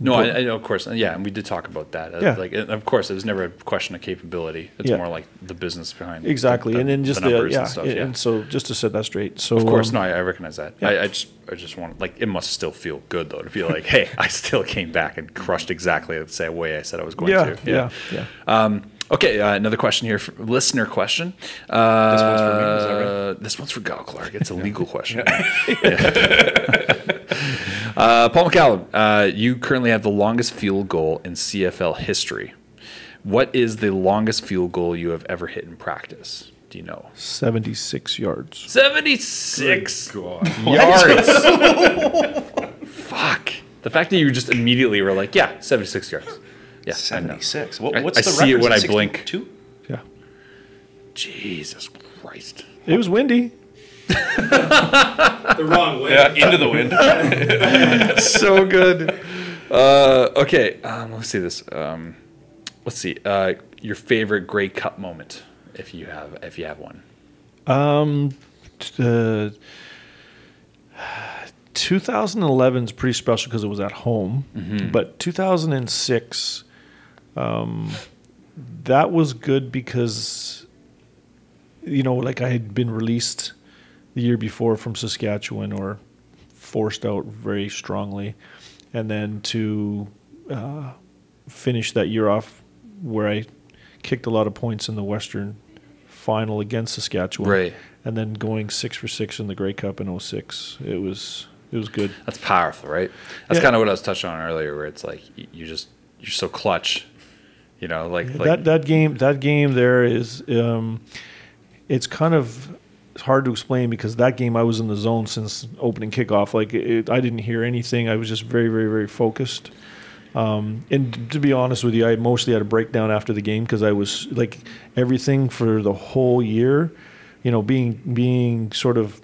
No, I, I of course, yeah, and we did talk about that. Uh, Yeah. Like, uh, of course, it was never a question of capability. It's Yeah. more like the business behind Exactly, the, and then just the, numbers yeah, and stuff. and, yeah. and so just to set that straight. So of course, um, no, I, I recognize that. yeah. I, I just, I just want like it must still feel good though to feel like, hey, I still came back and crushed exactly the same way I said I was going Yeah, to. yeah, yeah. Um, Okay, uh, another question here, for, listener question. Uh, This one's for me, is that right? This one's for Guyle Clark. It's a legal question. uh, Paul McCallum, uh, you currently have the longest field goal in CFL history. What is the longest field goal you have ever hit in practice? Do you know? 76 yards. 76 yards. Fuck. The fact that you just immediately were like, yeah, 76 yards. Yeah, I know. 76. What, I- what's I the see it record? when Is I blink. 62? Yeah. Jesus Christ. It was windy. The wrong way. Yeah, into the wind. so good. Uh, okay, um, let's see this. Um, let's see. Uh, your favorite Grey Cup moment, if you have, if you have one. Um, t- uh, 2011 is pretty special because it was at home, but 2006, um, that was good because, you know, like I had been released the year before from Saskatchewan or forced out very strongly, and then to uh, finish that year off where I kicked a lot of points in the Western final against Saskatchewan, Right. and then going six for six in the Grey Cup in 06. It was it was good. That's powerful, right? That's Yeah. kind of what I was touching on earlier, where it's like you just you're so clutch, you know, like, like that that game that game there is um, it's kind of it's hard to explain because that game I was in the zone since opening kickoff. Like it, I didn't hear anything. I was just very very very focused. Um, and to be honest with you, I mostly had a breakdown after the game because I was like everything for the whole year, you know, being being sort of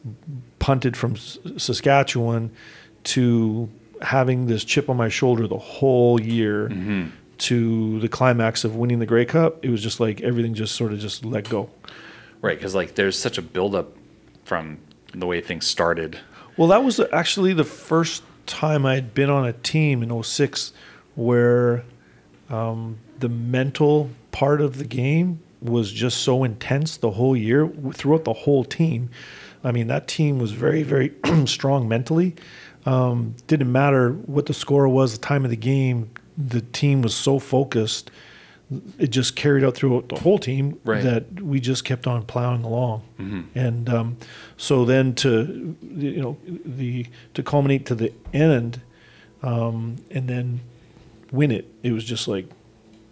punted from S- Saskatchewan to having this chip on my shoulder the whole year to the climax of winning the Grey Cup. It was just like everything just sort of just let go. Right? Because like there's such a buildup from the way things started. Well, that was actually the first time I had been on a team in 06 where um, the mental part of the game was just so intense the whole year throughout the whole team. I mean, that team was very, very strong mentally. Um, didn't matter what the score was, the time of the game, the team was so focused. It just carried out throughout the whole team Right. that we just kept on plowing along. And um, so then to, you know, the to culminate to the end um, and then win it, it was just like,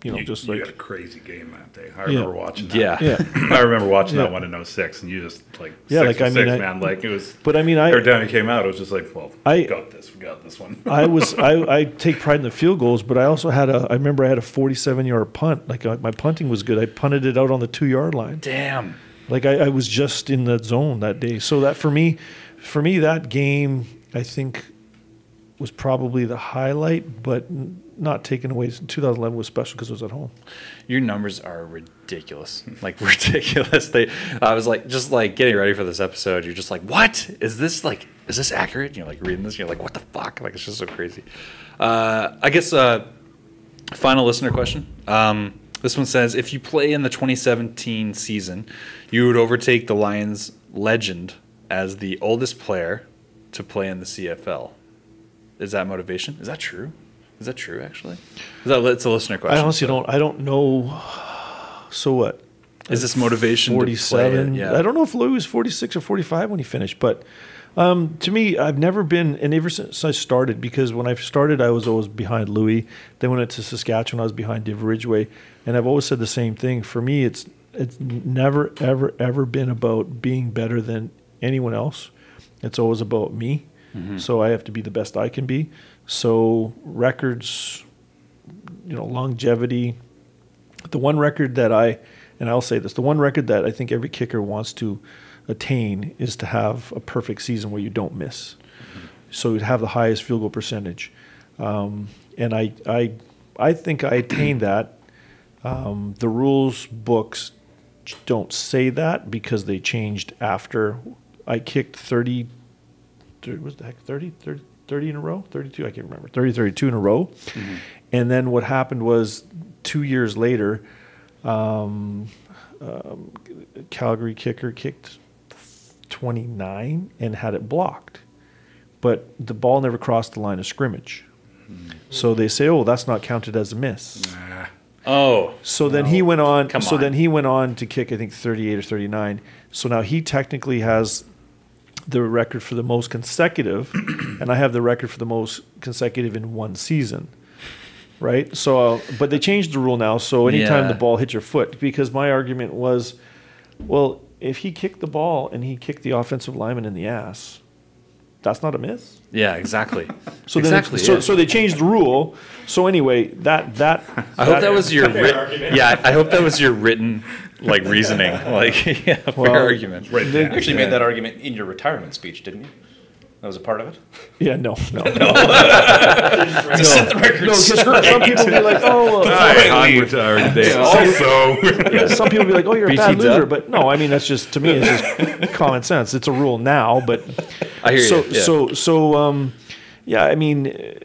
you know, You, just you like, had a crazy game that day. I remember watching that. Yeah. yeah. I remember watching Yeah. that one in 06, and you just like Yeah, six like, for I mean, six, I- man. Like it was. But I mean, I, every time it came out, it was just like, well, I- we got this, we got this one. I was I, I take pride in the field goals, but I also had a I remember I had a 47 yard punt. Like uh, my punting was good. I punted it out on the two yard line. Damn. Like I, I was just in the zone that day. So that for me, for me that game I think was probably the highlight, but n- not taken away. 2011 was special because it was at home. Your numbers are ridiculous. Like ridiculous. They I was like just like getting ready for this episode, you're just like, What? Is this like is this accurate? And you're like reading this, and you're like, what the fuck? Like it's just so crazy. Uh I guess uh final listener question. Um this one says if you play in the 2017 season, you would overtake the Lions legend as the oldest player to play in the CFL. Is that motivation? Is that true? Is that true actually? Is that it's a listener question. I honestly so- don't I don't know. So what? Is this motivation? to play it? 47. Yeah. I don't know if Lui was 46 or 45 when he finished, but um, to me, I've never been, and ever since I started, because when I started, I was always behind Lui. Then when I went to Saskatchewan, I was behind Dave Ridgway, and I've always said the same thing. For me, it's it's never, ever, ever been about being better than anyone else. It's always about me. So I have to be the best I can be. So records, you know, longevity. The one record that I, and I'll say this, the one record that I think every kicker wants to attain is to have a perfect season where you don't miss. So you'd have the highest field goal percentage. Um, and I, I, I think I attained that. Um, the rules books don't say that because they changed after I kicked 30, 30 was the heck 30, 30, 30 in a row? 32 i can't remember. 30 32 in a row. And then what happened was two years later um, um, calgary kicker kicked 29 and had it blocked. But the ball never crossed the line of scrimmage. So they say oh that's not counted as a miss. Nah. Oh, So then he went on. Come so on. then he went on to kick, I think, 38 or 39. So now he technically has the record for the most consecutive, and I have the record for the most consecutive in one season. Right. So, uh, but they changed the rule now. So anytime Yeah. the ball hits your foot, because my argument was, well, if he kicked the ball and he kicked the offensive lineman in the ass, that's not a miss. yeah, exactly. So exactly. then, so, yeah. so they changed the rule. So anyway, that that I hope that was your writ- yeah. I hope that was your written like reasoning. Like yeah, fair Well, argument. Right. They- You actually made that argument in your retirement speech, didn't you? That was a part of it. Yeah, no, no, no. To set the record No, because straight. some people be like, oh, uh, Hi, I'm retired today. Also, some people be like, oh, you're a bad loser. But no, I mean, that's just, to me, it's just common sense. It's a rule now, but I hear so, you. Yeah. so, so, um, yeah, I mean,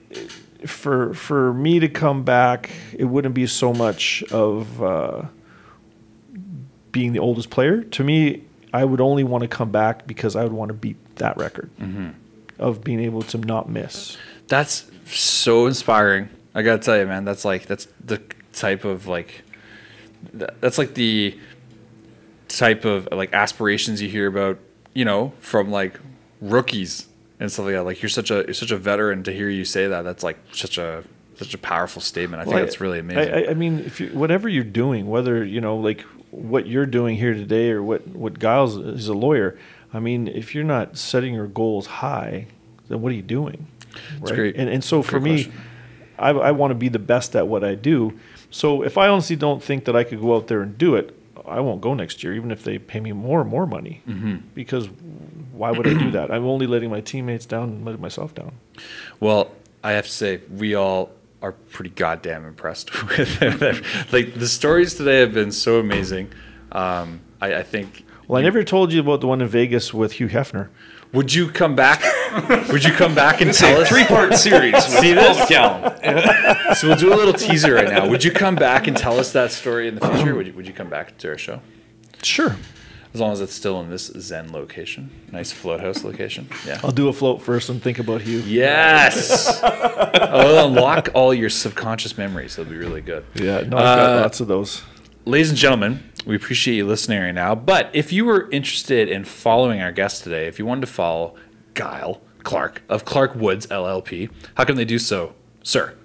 for, for me to come back, it wouldn't be so much of, uh, being the oldest player. To me, I would only want to come back because I would want to beat that record Mm-hmm. of being able to not miss. That's so inspiring. I gotta tell you, man. That's like that's the type of like that's like the type of like aspirations you hear about, you know, from like rookies and stuff like that. Like you're such a you're such a veteran to hear you say that. That's like such a such a powerful statement. I think Well, that's really amazing. I, I, I mean, if you, whatever you're doing, whether you know, like what you're doing here today, or what what Guyle's is a lawyer. I mean, if you're not setting your goals high, then what are you doing? Right? great. And and so for Great me. I, I want to be the best at what I do. So if I honestly don't think that I could go out there and do it, I won't go next year, even if they pay me more and more money. Mm-hmm. Because why would I do that? I'm only letting my teammates down and letting myself down. Well, I have to say, we all are pretty goddamn impressed with it. like the stories today have been so amazing. Um, I, I think. Well, I never told you about the one in Vegas with Hugh Hefner. Would you come back? Would you come back and tell us? Three-part series. See this? McCallum. So we'll do a little teaser right now. Would you come back and tell us that story in the future? Would you, would you come back to our show? Sure. As long as it's still in this Zen location, nice float house location. Yeah. I'll do a float first and think about you. Yes. I'll unlock all your subconscious memories. It'll be really good. Yeah, no, I've got Uh, lots of those. ladies and gentlemen, we appreciate you listening right now. But if you were interested in following our guest today, if you wanted to follow Guyle Clark of Clark Woods LLP, how can they do so, sir?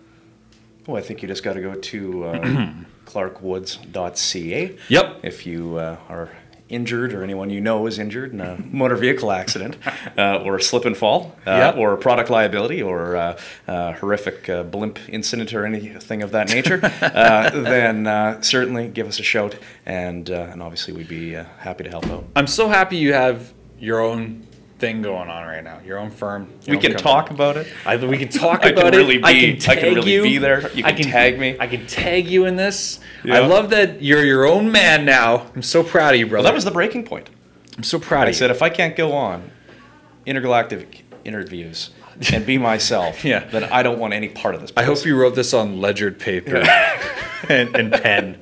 Well, I think you just got to go to uh, clarkwoods.ca. Yep. If you uh, are injured or anyone you know is injured in a motor vehicle accident uh, or a slip and fall uh, Yep. or product liability or uh, uh, horrific uh, blimp incident or anything of that nature, uh, then uh, certainly give us a shout and, uh, and obviously we'd be uh, happy to help out. I'm so happy you have your own thing going on right now, your own firm. your We own can company. talk about it. I, we can talk about I can about really it. I be- can I tag can really you. be there. You I can tag me. I can tag you in this. I love that you're your own man now. I'm so proud of you, brother. Well, that was the breaking point. I'm so proud I of said, if I can't go on intergalactic interviews and be myself, Yeah. then I don't want any part of this. I hope you wrote this on ledgered paper and, and pen.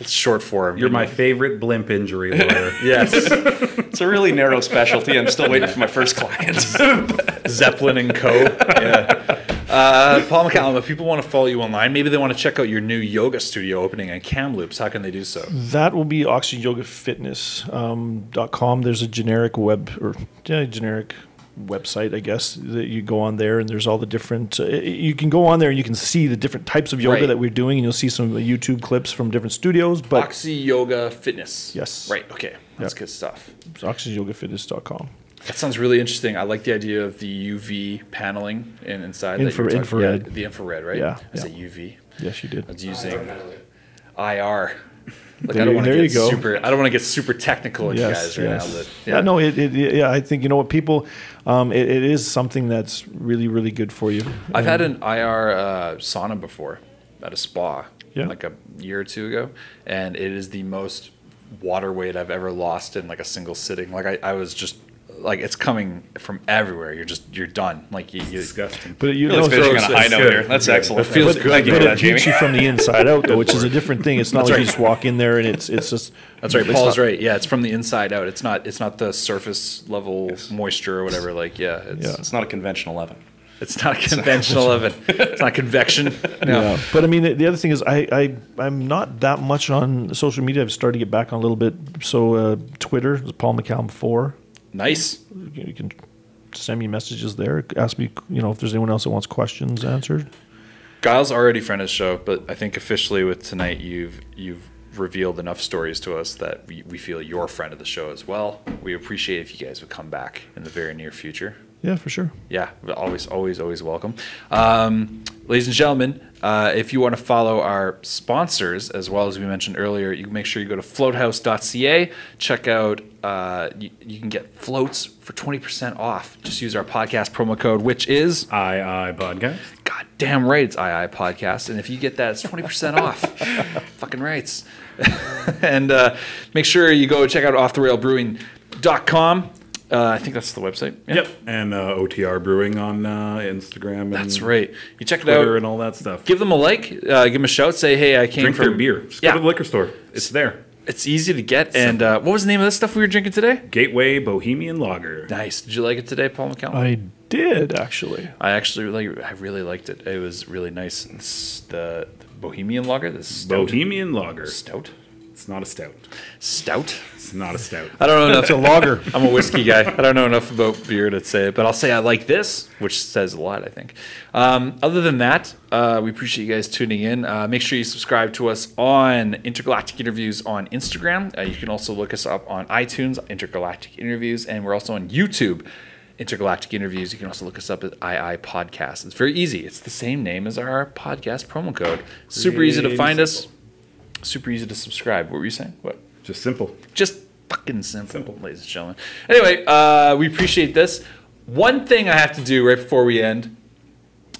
It's short form. you're my favorite blimp injury lawyer. yes. It's a really narrow specialty. I'm still waiting for my first client. Zeppelin and Co. Yeah. Uh, Paul McCallum, if people want to follow you online, maybe they want to check out your new yoga studio opening on Kamloops. How can they do so? That will be oxyyogafitness.com. dot com. There's a generic web or yeah, generic website, I guess, that you go on there, and there's all the different. Uh, you can go on there and you can see the different types of yoga Right. that we're doing, and you'll see some YouTube clips from different studios. But Oxy Yoga Fitness. Yes. Right. Okay. That's Yep. good stuff. it's oxyyogafitness.com. That sounds really interesting. I like the idea of the UV paneling in, inside. Infra- infrared. Yeah, the infrared, right? Yeah, I yeah. said UV. Yes, you did. I was using IR. Like There I don't you- want to get super. I don't want to get super technical with you guys right now. But, yeah. yeah, no, it, it, yeah, I think you know what people. Um, it, it is something that's really, really good for you. I've had an IR uh, sauna before at a spa, Yeah. like a year or two ago, and it is the most water weight I've ever lost in like a single sitting. Like I, I was just like it's coming from everywhere. You're just you're done. Like you, you Disgusting. But you Really know, finishing so on a high note good. there. That's Good. excellent. It feels But good, Thank you though. for but that, it beats Jamie. you from the inside out, though, which is a different thing. It's not That's like right. you just walk in there and it's it's just. That's right. Paul's not- right. Yeah, it's from the inside out. It's not. It's not the surface level moisture or whatever. Like, yeah, it's, Yeah. It's not a conventional oven. It's not a conventional oven. It's not convection. No. Yeah. But I mean, the- the other thing is, I, I I'm not that much on social media. I've started to get back on a little bit. So uh, Twitter is Paul McCallum four. Nice. You can send me messages there. Ask me, you know, if there's anyone else that wants questions answered. Guyle's already friend of the show, but I think officially with tonight you've you've revealed enough stories to us that we, we feel you're friend of the show as well. We appreciate if you guys would come back in the very near future. Yeah, for sure. Yeah, always, always, always welcome. Um, ladies and gentlemen, uh, if you want to follow our sponsors, as well as we mentioned earlier, you can make sure you go to floathouse.ca. Check out, uh, you, you can get floats for 20% off. Just use our podcast promo code, which is, I I podcast. God damn right, it's II Podcast. And if you get that, it's 20% off. Fucking rights. and uh, make sure you go check out offtherailbrewing.com. Uh, I think that's the website. Yeah. Yep. And uh, OTR Brewing on uh, Instagram. And That's right. You check it out. and all that stuff. give them a like, uh, give them a shout, say, hey, I came Drink from their beer. Just Yeah. go to the liquor store. It's there. It's easy to get. And uh, what was the name of this stuff we were drinking today? Gateway Bohemian Lager. Nice. Did you like it today, Paul McCallum? I did actually. I actually like. I really liked it. It was really nice. It's the, the Bohemian Lager, the stout. Bohemian Lager. Stout. It's not a stout. Stout. It's not a stout. I don't know enough. It's a lager. I'm a whiskey guy. I don't know enough about beer to say it, but I'll say I like this, which says a lot, I think. Um, other than that, uh, we appreciate you guys tuning in. Uh, make sure you subscribe to us on Intergalactic Interviews on Instagram. Uh, you can also look us up on iTunes, Intergalactic Interviews, and we're also on YouTube. Intergalactic Interviews. You can also look us up at II Podcast. It's very easy. It's the same name as our podcast promo code. Super easy to find us. Super easy to subscribe. What were you saying? What? Just simple. just fucking simple, simple. ladies and gentlemen. Anyway, uh, we appreciate this. One thing I have to do right before we end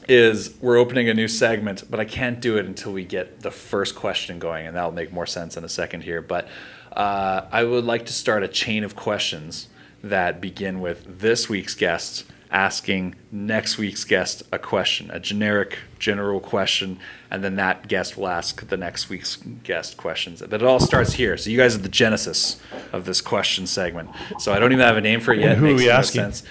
is we're opening a new segment, but I can't do it until we get the first question going, and that'll make more sense in a second here. But uh, I would like to start a chain of questions that begin with this week's guest asking next week's guest a question, a generic, general question, and then that guest will ask the next week's guest questions. But it all starts here. So you guys are the genesis of this question segment. So I don't even have a name for it yet. who It are makes we no asking? sense.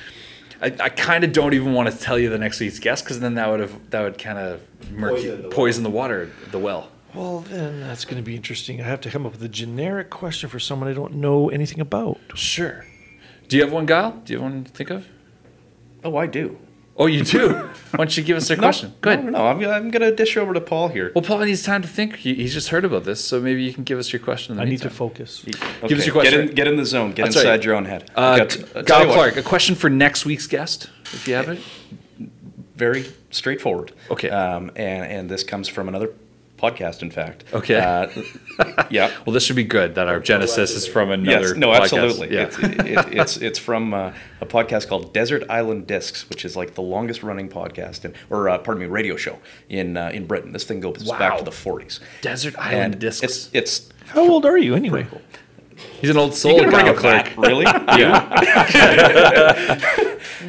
I, I kind of don't even want to tell you the next week's guest because then that would have that would kind of Poison the poison the water, the well. Well, then that's going to be interesting. I have to come up with a generic question for someone I don't know anything about. Sure. Do you have one, Guyle? Do you have one to think of? Oh, I do. Oh, you do. Why don't you give us a question? Go No, ahead. no, no. I'm, gonna- I'm going to dish over to Paul here. Well, Paul needs time to think. He, he's just heard about this, so maybe you can give us your question. In the I need to meantime. focus. Give us your question. Get in, get in the zone. Get That's inside right. your own head. Uh, Got- I'll tell Guyle you what, Clark, a question for next week's guest, if you have it. Very straightforward. Okay. Um, and, and this comes from another podcast, in fact. Okay. Uh, yeah. Well, this should be good that our genesis is from another. Yes, no, podcast. absolutely. Yeah. It's, it, it's it's from uh, a podcast called Desert Island Discs, which is like the longest running podcast, in, or uh, pardon me, radio show in uh, in Britain. This thing goes back to the 40s. Desert Island And Discs. It's it's How old are you anyway? He's an old soul, you Guyle bring Clark. back, really? Yeah.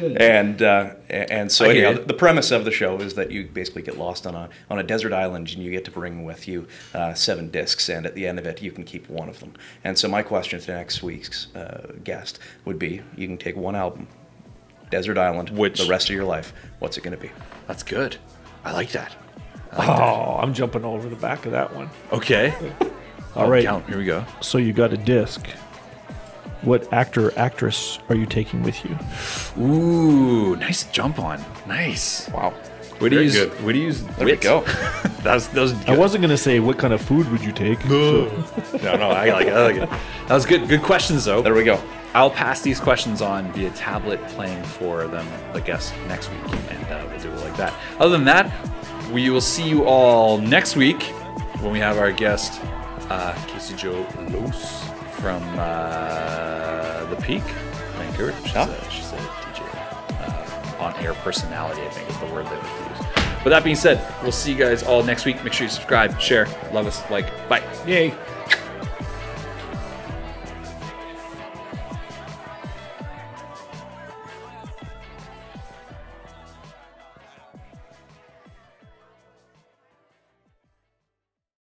and uh, a- and so anyhow, the premise of the show is that you basically get lost on a on a desert island and you get to bring with you uh, seven discs, and at the end of it, you can keep one of them. And so my question to next week's uh, guest would be: You can take one album, Desert Island, Which- the rest of your life. What's it going to be? That's good. I like that. Oh, I'm jumping over the back of that one. Okay. All Oh, right. Count. Here we go. So you got a disc. What actor or actress are you taking with you? Ooh, nice jump on. Nice. Wow. Way to Very use. good. Way to use. There we go. that was. That was good. I wasn't going to say what kind of food would you take. so- No, no, I like it. I like it. That was good. Good questions, though. There we go. I'll pass these questions on via tablet, playing for them, I guess, next week, and uh, we'll do it like that. Other than that, we will see you all next week when we have our guest, uh, Casey Joe Los from uh, The Peak, Vancouver. She's, Ah. a, she's a DJ, uh, on-air personality, I think is the word they would use. But that being said, we'll see you guys all next week. Make sure you subscribe, share, love us, like, bye. Yay.